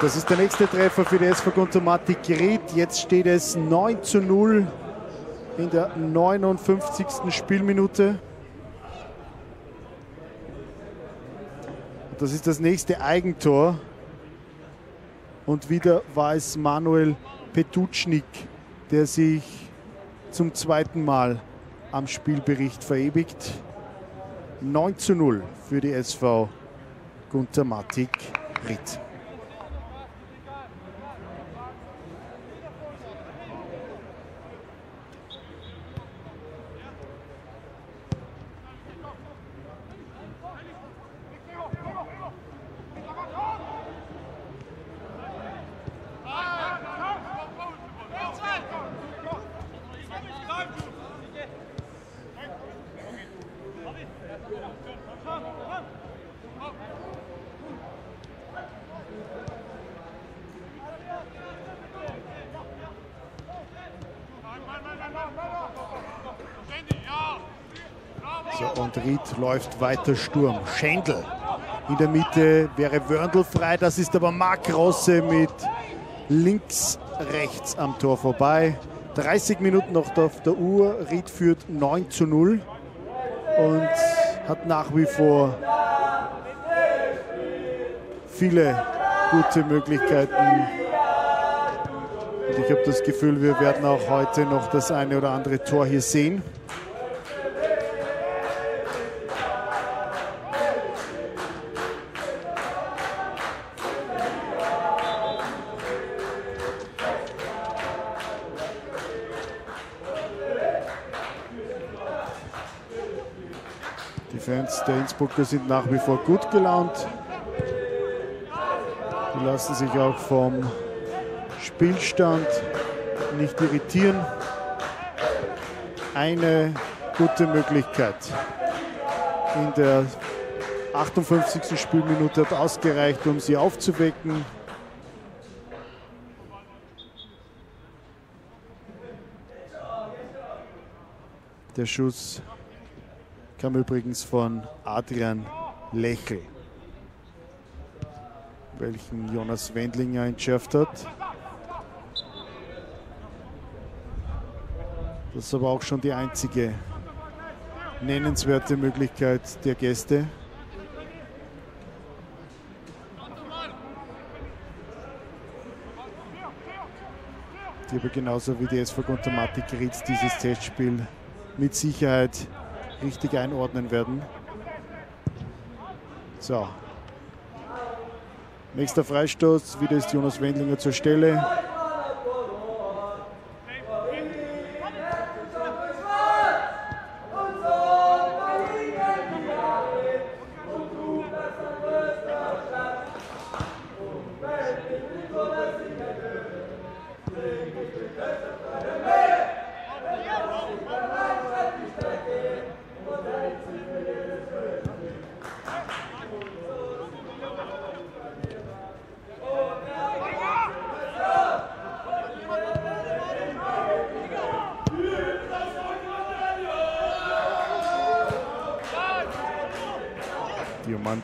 Das ist der nächste Treffer für die SV Guntomatik Geriet. Jetzt steht es 9 zu 0 in der 59. Spielminute. Das ist das nächste Eigentor. Und wieder war es Manuel Petucznik, der sich zum zweiten Mal am Spielbericht verewigt. 9 zu 0 für die SV Gunter Ritt. Läuft weiter Sturm. Schendl in der Mitte wäre Wörndl frei. Das ist aber Marc Rosse mit links, rechts am Tor vorbei. 30 Minuten noch auf der Uhr. Ried führt 9 zu 0 und hat nach wie vor viele gute Möglichkeiten. Und ich habe das Gefühl, wir werden auch heute noch das eine oder andere Tor hier sehen. Der Innsbrucker sind nach wie vor gut gelaunt. Die lassen sich auch vom Spielstand nicht irritieren. Eine gute Möglichkeit. In der 58. Spielminute hat ausgereicht, um sie aufzuwecken. Der Schuss kam übrigens von Adrian Lächel, welchen Jonas Wendlinger entschärft hat. Das ist aber auch schon die einzige nennenswerte Möglichkeit der Gäste. Die aber genauso wie die SV Guntermatik Rietz dieses Testspiel mit Sicherheit richtig einordnen werden. So. Nächster Freistoß, wieder ist Jonas Wendlinger zur Stelle.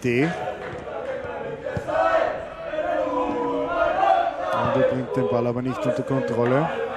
Diomande. Und er bringt den Ball aber nicht unter Kontrolle.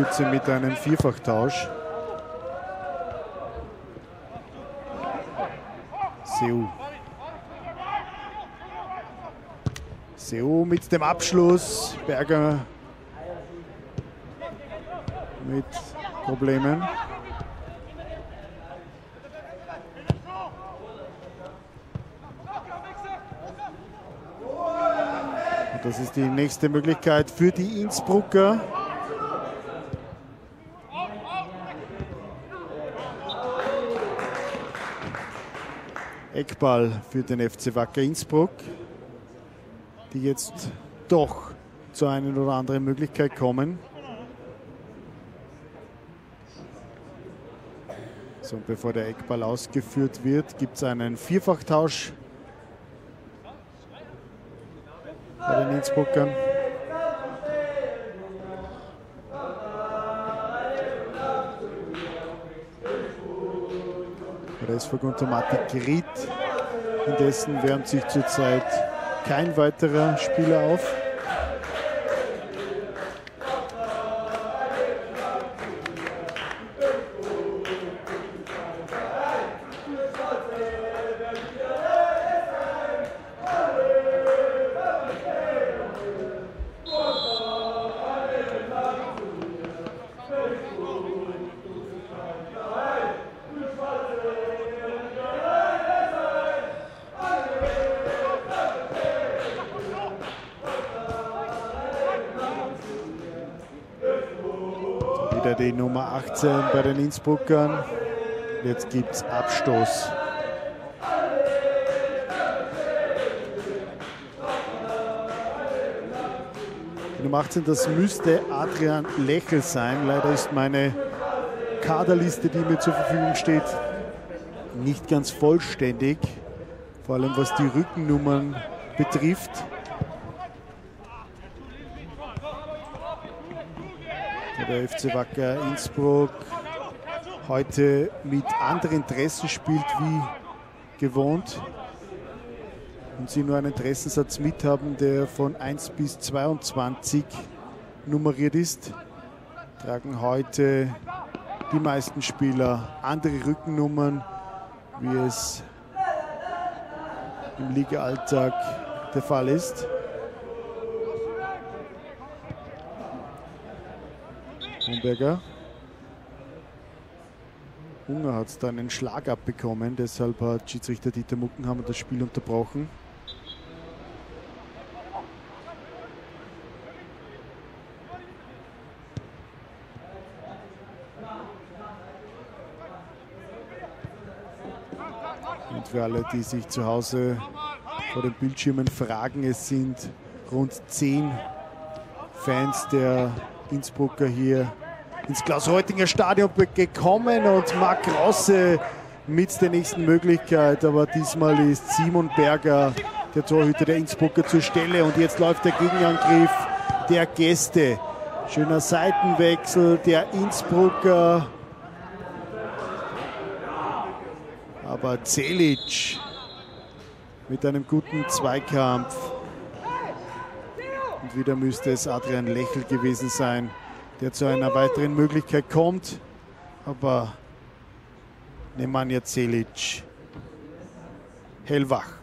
Kürze mit einem Vierfachtausch. Seu. Seu mit dem Abschluss. Berger mit Problemen. Das ist die nächste Möglichkeit für die Innsbrucker. Eckball für den FC Wacker Innsbruck, die jetzt doch zu einer oder anderen Möglichkeit kommen. So, und bevor der Eckball ausgeführt wird, gibt es einen Vierfachtausch bei den Innsbruckern. Der SV Guntermatik Ried. Indessen wärmt sich zurzeit kein weiterer Spieler auf. Innsbruckern. Jetzt gibt es Abstoß. Die Nummer 18, das müsste Adrian Lächel sein. Leider ist meine Kaderliste, die mir zur Verfügung steht, nicht ganz vollständig. Vor allem was die Rückennummern betrifft. Der FC Wacker Innsbruck heute mit anderen Interessen spielt wie gewohnt und sie nur einen Interessensatz mithaben, der von 1 bis 22 nummeriert ist, tragen heute die meisten Spieler andere Rückennummern, wie es im Liga-Alltag der Fall ist. Humberger. Unger hat da einen Schlag abbekommen, deshalb hat Schiedsrichter Dieter Muckenhammer das Spiel unterbrochen. für alle, die sich zu Hause vor den Bildschirmen fragen, es sind rund zehn Fans der Innsbrucker hier ins Klaus-Reutinger Stadion gekommen und Marc Rosse mit der nächsten Möglichkeit. Aber diesmal ist Simon Berger, der Torhüter der Innsbrucker, zur Stelle. Und jetzt läuft der Gegenangriff der Gäste. Schöner Seitenwechsel der Innsbrucker Aber Celic mit einem guten Zweikampf. Und wieder müsste es Adrian Lächel gewesen sein, der zu einer weiteren Möglichkeit kommt. Aber Nemanja Celic hellwach.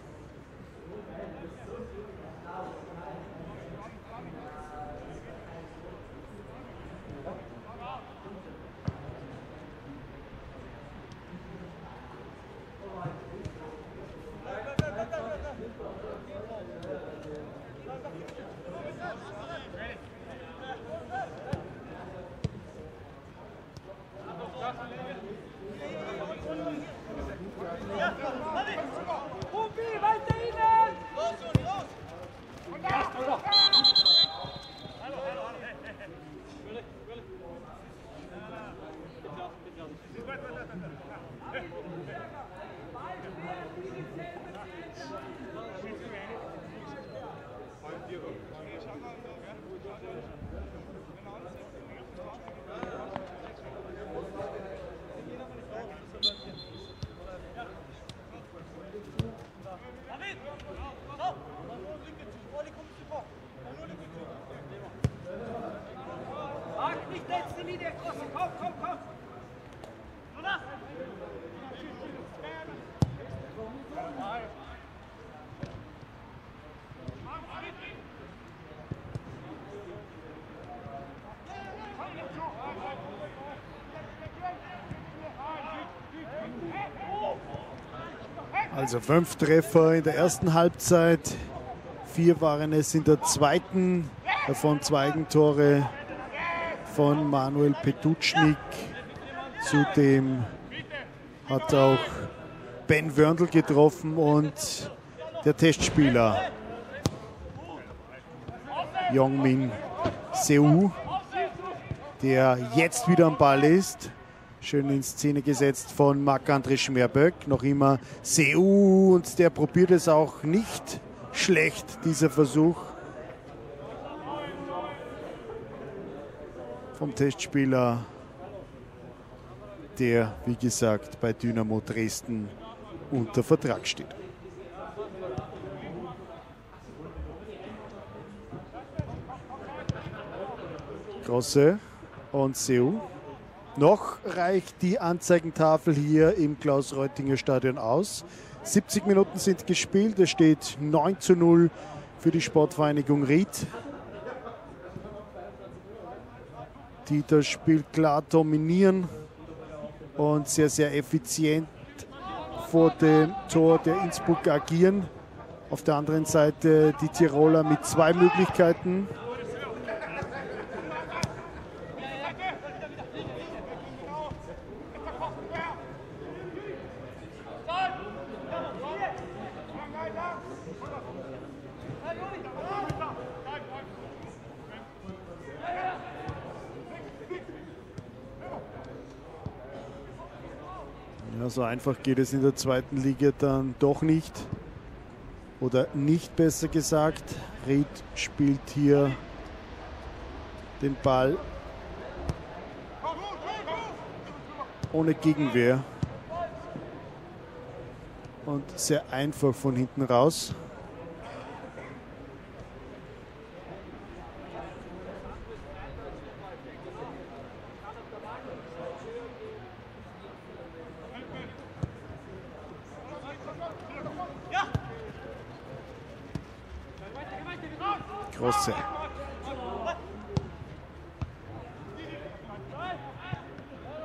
Also fünf Treffer in der ersten Halbzeit, vier waren es in der zweiten, davon zwei Eigentore von Manuel Petutschnik. Zudem hat auch Ben Wörndl getroffen und der Testspieler Yongmin Seu, der jetzt wieder am Ball ist. Schön in Szene gesetzt von Marc-André Schmerböck. Noch immer Seu und der probiert es auch nicht schlecht, dieser Versuch. Vom Testspieler, der, wie gesagt, bei Dynamo Dresden unter Vertrag steht. Grosse und Seu. Noch reicht die Anzeigentafel hier im Klaus-Reutinger Stadion aus. 70 Minuten sind gespielt. Es steht 9 zu 0 für die Sportvereinigung Ried. Die das Spiel klar dominieren und sehr, sehr effizient vor dem Tor der Innsbruck agieren. Auf der anderen Seite die Tiroler mit zwei Möglichkeiten. So einfach geht es in der zweiten Liga dann doch nicht. Oder nicht besser gesagt. Ried spielt hier den Ball ohne Gegenwehr. Und sehr einfach von hinten raus. Grosse.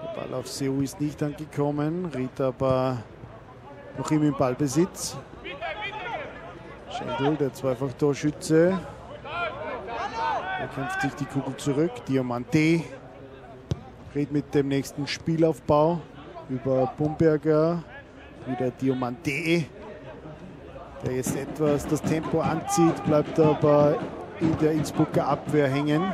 Der Ball auf Seu ist nicht angekommen. Ried aber noch immer im Ballbesitz. Schendl, der Zweifach-Torschütze. Er kämpft sich die Kugel zurück. Diamante. Ried mit dem nächsten Spielaufbau über Bumberger. Wieder Diamante der jetzt etwas das Tempo anzieht, bleibt aber in der Innsbrucker Abwehr hängen.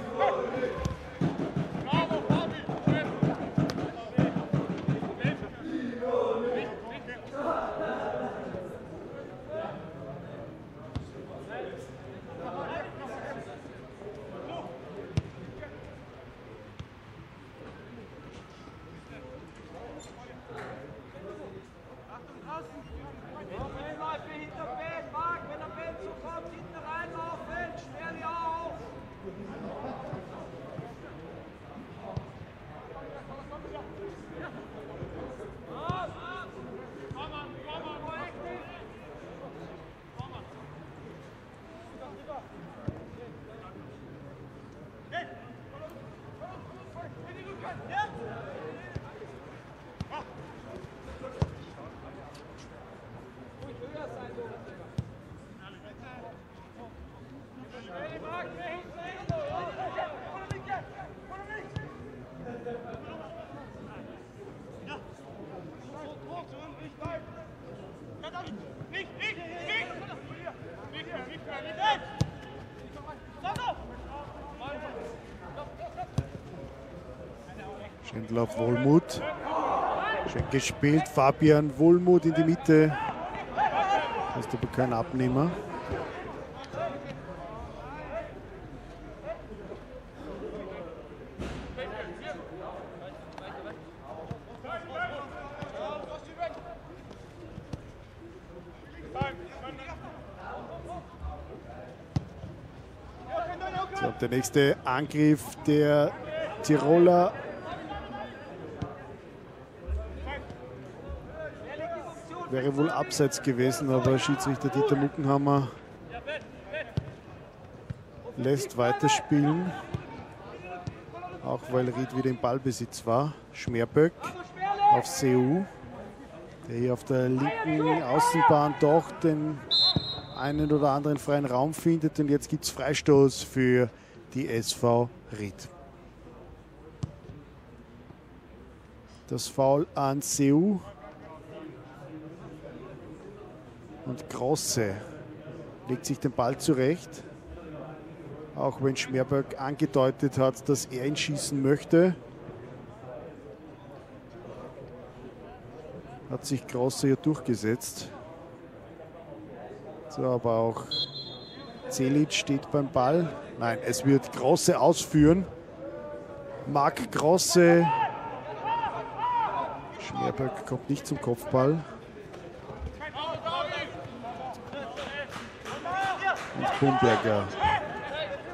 Schindler auf Wohlmuth. Schön gespielt. Fabian Wohlmuth in die Mitte. Ist aber kein Abnehmer. Der nächste Angriff der Tiroler Wäre wohl abseits gewesen, aber Schiedsrichter Dieter Muckenhammer lässt weiterspielen. Auch weil Ried wieder im Ballbesitz war. Schmerböck auf Seu, der hier auf der linken Außenbahn doch den einen oder anderen freien Raum findet. Und jetzt gibt es Freistoß für die SV Ried. Das Foul an Seu Grosse legt sich den Ball zurecht. Auch wenn Schmerberg angedeutet hat, dass er ihn schießen möchte. Hat sich Grosse hier durchgesetzt. So, aber auch Zelic steht beim Ball. Nein, es wird Grosse ausführen. Marc Grosse. Schmerberg kommt nicht zum Kopfball. Und Bumberger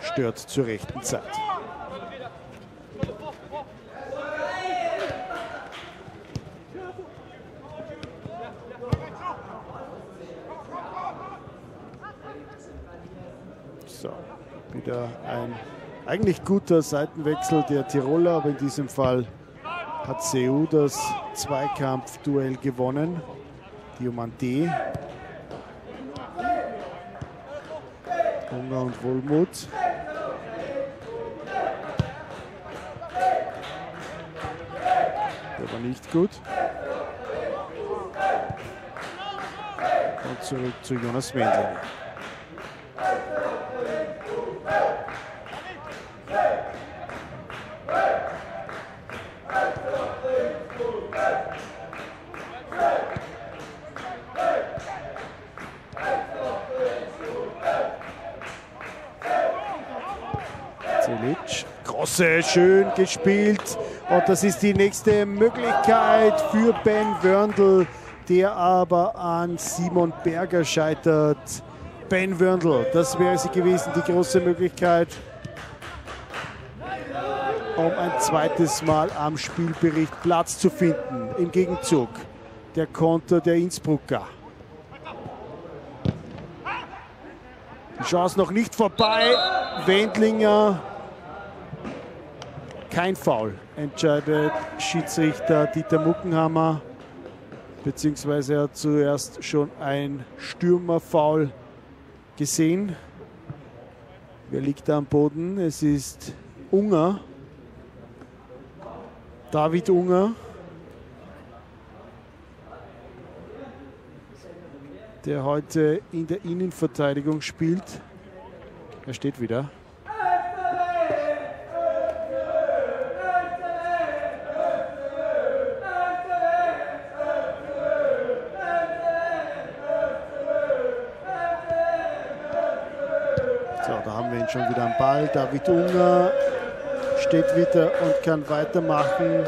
stört zur rechten Zeit. So, wieder ein eigentlich guter Seitenwechsel der Tiroler, aber in diesem Fall hat Seu das Zweikampfduell gewonnen. Diomante Hunger und Wohlmut. Der war nicht gut. Und zurück zu Jonas Wendling. Chance, schön gespielt. Und das ist die nächste Möglichkeit für Ben Wörndl, der aber an Simon Berger scheitert. Ben Wörndl, das wäre sie gewesen, die große Möglichkeit, um ein zweites Mal am Spielbericht Platz zu finden. Im Gegenzug der Konter der Innsbrucker. Die Chance noch nicht vorbei. Wendlinger. Kein Foul, entscheidet Schiedsrichter Dieter Muckenhammer. Beziehungsweise er hat zuerst schon ein Stürmerfoul gesehen. Wer liegt da am Boden? Es ist Unger. David Unger. der heute in der Innenverteidigung spielt. Er steht wieder. Schon wieder am Ball. David Unger steht wieder und kann weitermachen.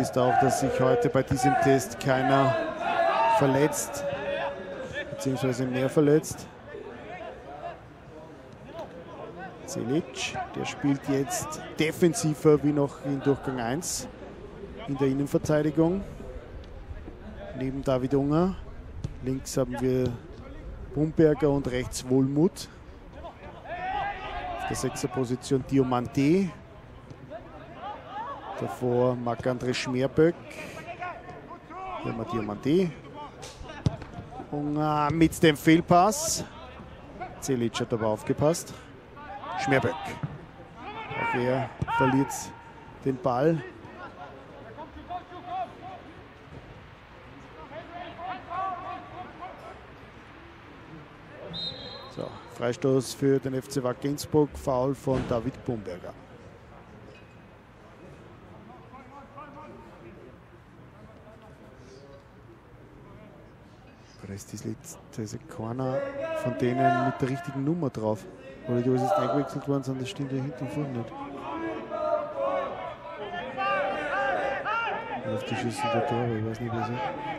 ist auch, dass sich heute bei diesem Test keiner verletzt, beziehungsweise mehr verletzt. Zelic, der spielt jetzt defensiver wie noch in Durchgang 1 in der Innenverteidigung. Neben David Unger. Links haben wir Bumberger und rechts Wohlmuth. Auf der 6er Position Diomante, Davor Marc-André Schmerböck. Hier haben wir Diamanti. Und äh, mit dem Fehlpass. Zelic hat aber aufgepasst. Schmerböck. Auch er verliert den Ball. So, Freistoß für den FC Wacker Innsbruck, Foul von David Bumberger. Da ist, das letzte, ist keiner von denen mit der richtigen Nummer drauf. Oder die, was jetzt eingewechselt worden sind, das stimmt ja hinten vorne nicht. Auf die Schüsse der Tore, ich weiß nicht, wer sie.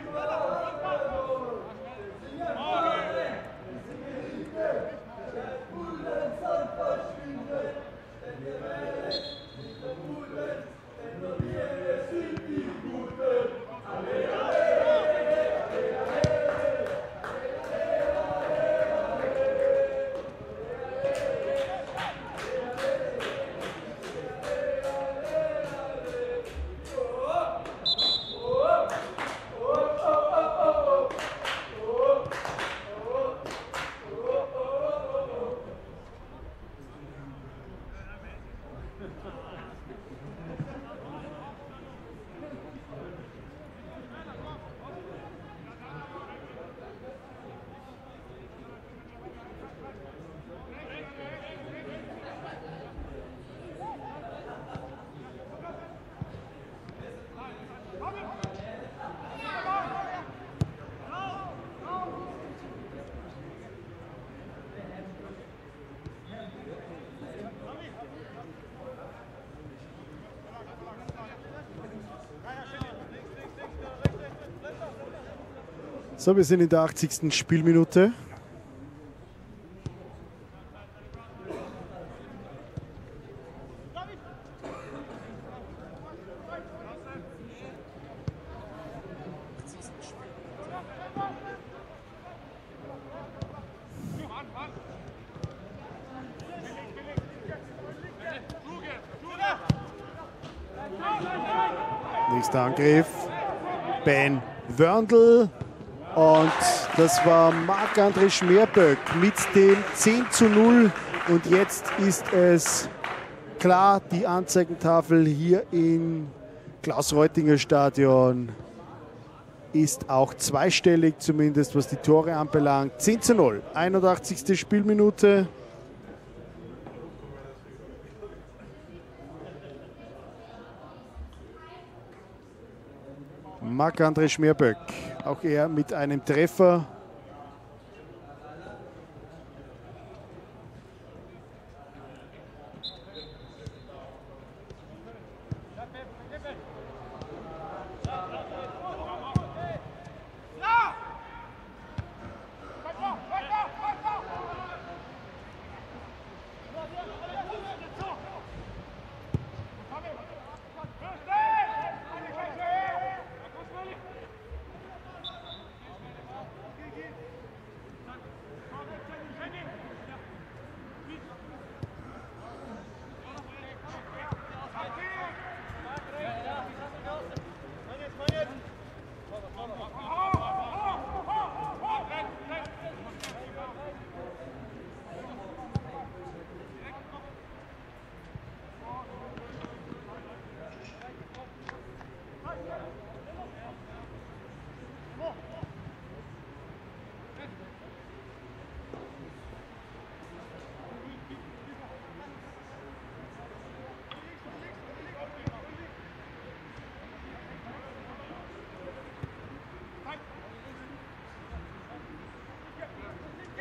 So, wir sind in der 80. Spielminute. Nächster Angriff. Ben Wörndl und das war Marc-André Schmerböck mit dem 10 zu 0. Und jetzt ist es klar, die Anzeigentafel hier im Klaus-Reutinger Stadion ist auch zweistellig, zumindest was die Tore anbelangt. 10 zu 0, 81. Spielminute. Marc-André Schmerböck, auch er mit einem Treffer.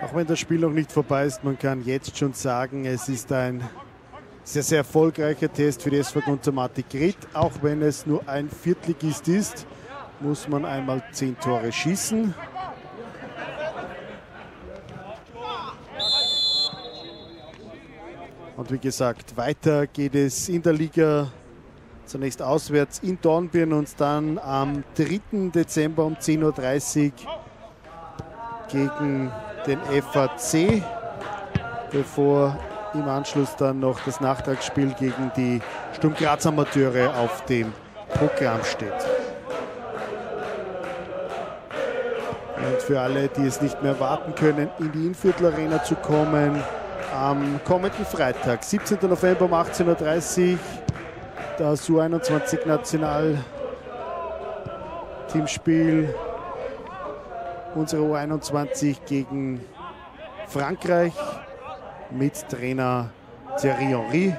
Auch wenn das Spiel noch nicht vorbei ist, man kann jetzt schon sagen, es ist ein sehr, sehr erfolgreicher Test für die SV Gunzermatik Grit. Auch wenn es nur ein Viertligist ist, muss man einmal zehn Tore schießen. Und wie gesagt, weiter geht es in der Liga zunächst auswärts in Dornbirn und dann am 3. Dezember um 10.30 Uhr gegen den FAC, bevor im Anschluss dann noch das Nachtragsspiel gegen die Sturm Graz Amateure auf dem Programm steht. Und für alle, die es nicht mehr warten können, in die Inviertel Arena zu kommen, am kommenden Freitag, 17. November um 18.30 Uhr, das U21 National Teamspiel unsere U21 gegen Frankreich mit Trainer Thierry Henry.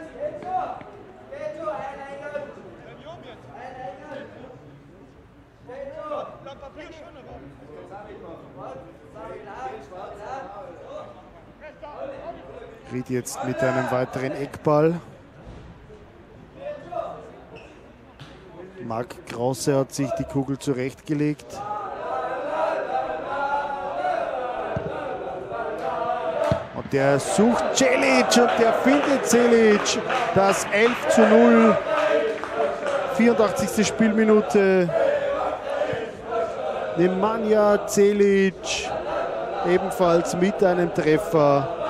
Ried jetzt mit einem weiteren Eckball. Marc Grosse hat sich die Kugel zurechtgelegt. Der sucht Celic und der findet Celic. Das 11 zu 0. 84. Spielminute. Nemanja Celic ebenfalls mit einem Treffer.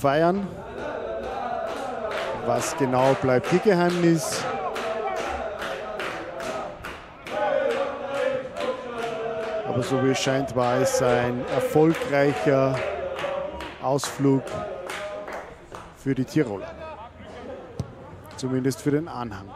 Feiern. Was genau bleibt hier Geheimnis. Aber so wie es scheint, war es ein erfolgreicher Ausflug für die Tiroler. Zumindest für den Anhang.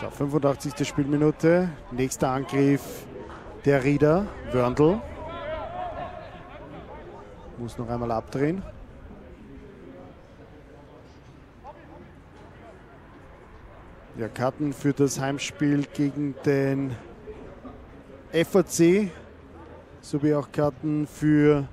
So, 85. Spielminute. Nächster Angriff der Rieder, Wörndl. Muss noch einmal abdrehen. Ja, Karten für das Heimspiel gegen den FAC sowie auch Karten für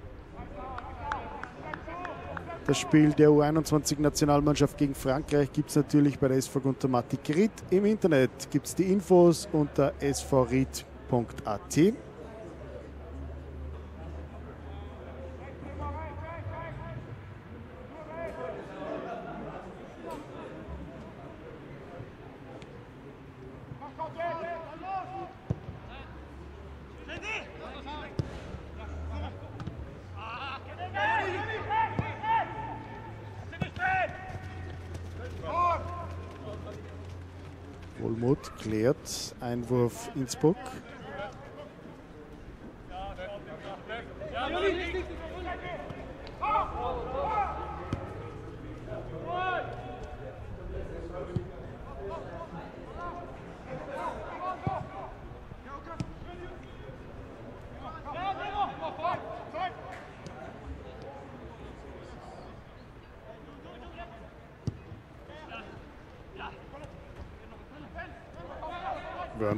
das Spiel der U21-Nationalmannschaft gegen Frankreich gibt es natürlich bei der SV Guntermatik Ried. Im Internet gibt es die Infos unter svried.at. klärt. Einwurf Innsbruck.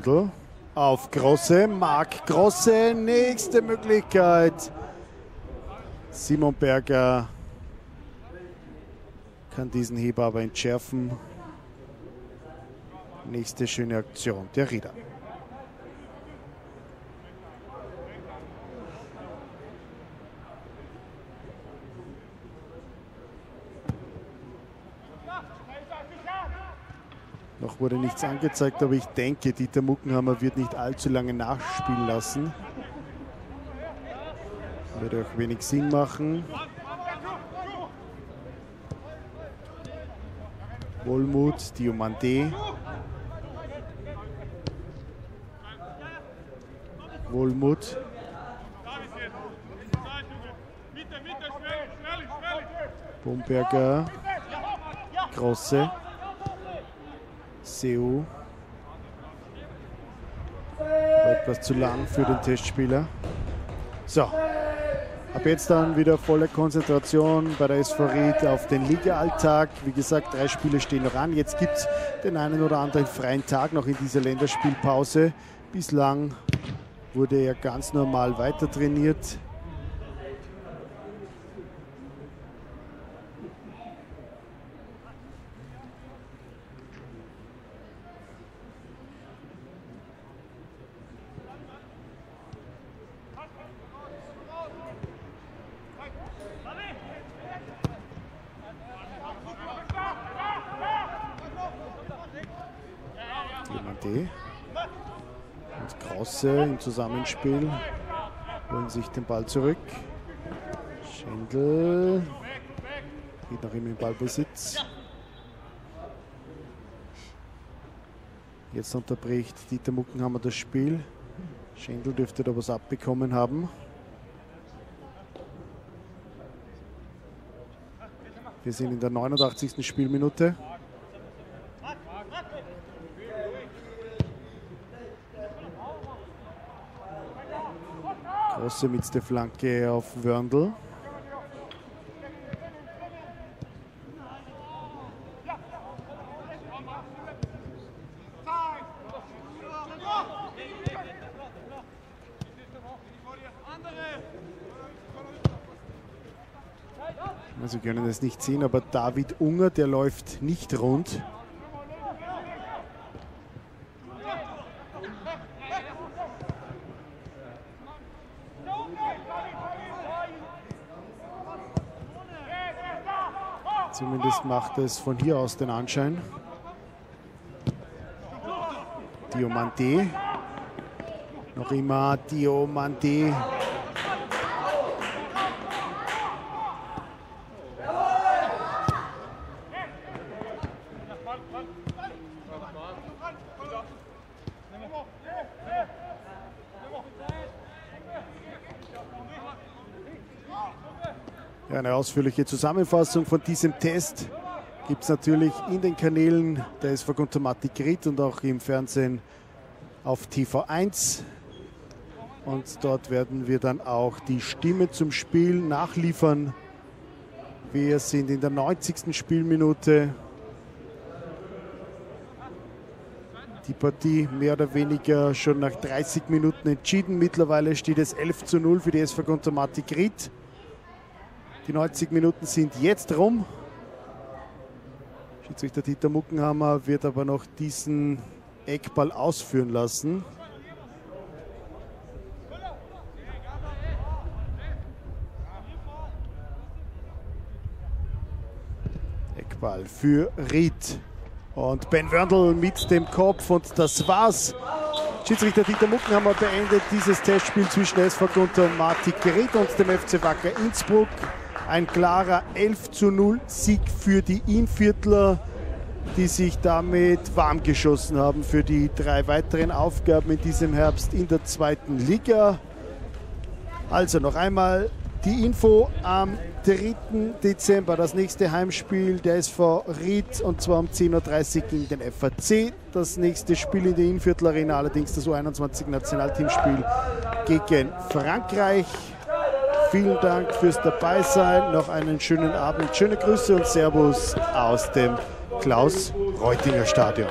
Wörndl auf Grosse. Marc Grosse, nächste Möglichkeit. Simon Berger kann diesen Heber aber entschärfen. Nächste schöne Aktion der Rieder. Noch wurde nichts angezeigt, aber ich denke, Dieter Muckenhammer wird nicht allzu lange nachspielen lassen. Würde auch wenig Sinn machen. Wohlmut, Diomande. Wohlmut. Bomberger. Grosse. Seu. Etwas zu lang für den Testspieler. So. Ab jetzt dann wieder volle Konzentration bei der SV auf den Liga-Alltag. Wie gesagt, drei Spiele stehen noch an. Jetzt gibt es den einen oder anderen freien Tag noch in dieser Länderspielpause. Bislang wurde er ganz normal weiter trainiert. Idee. Und Krosse im Zusammenspiel holen sich den Ball zurück. Schendl geht noch immer im Ballbesitz. Jetzt unterbricht Dieter Muckenhammer das Spiel. Schendl dürfte da was abbekommen haben. Wir sind in der 89. Spielminute. Mit der Flanke auf Wörndl. Sie können es nicht sehen, aber David Unger, der läuft nicht rund. Zumindest macht es von hier aus den Anschein. Diomante. Noch immer Diomante. Eine ausführliche Zusammenfassung von diesem Test gibt es natürlich in den Kanälen der SV Guntermatik Grit und auch im Fernsehen auf TV1. Und dort werden wir dann auch die Stimme zum Spiel nachliefern. Wir sind in der 90. Spielminute. Die Partie mehr oder weniger schon nach 30 Minuten entschieden. Mittlerweile steht es 11 zu 0 für die SV Guntermatik Grit. Die 90 Minuten sind jetzt rum. Schiedsrichter Dieter Muckenhammer wird aber noch diesen Eckball ausführen lassen. Eckball für Ried. Und Ben Wörndl mit dem Kopf und das war's. Schiedsrichter Dieter Muckenhammer beendet dieses Testspiel zwischen SV Gunter und Martin Ried und dem FC Wacker Innsbruck. Ein klarer 11 zu 0 Sieg für die Innviertler, die sich damit warm geschossen haben für die drei weiteren Aufgaben in diesem Herbst in der zweiten Liga. Also noch einmal die Info am 3. Dezember, das nächste Heimspiel der SV Ried und zwar um 10.30 Uhr gegen den FAC. Das nächste Spiel in der Innviertler Arena, allerdings das U21-Nationalteamspiel gegen Frankreich. Vielen Dank fürs Dabeisein. Noch einen schönen Abend. Schöne Grüße und Servus aus dem Klaus-Reutinger Stadion.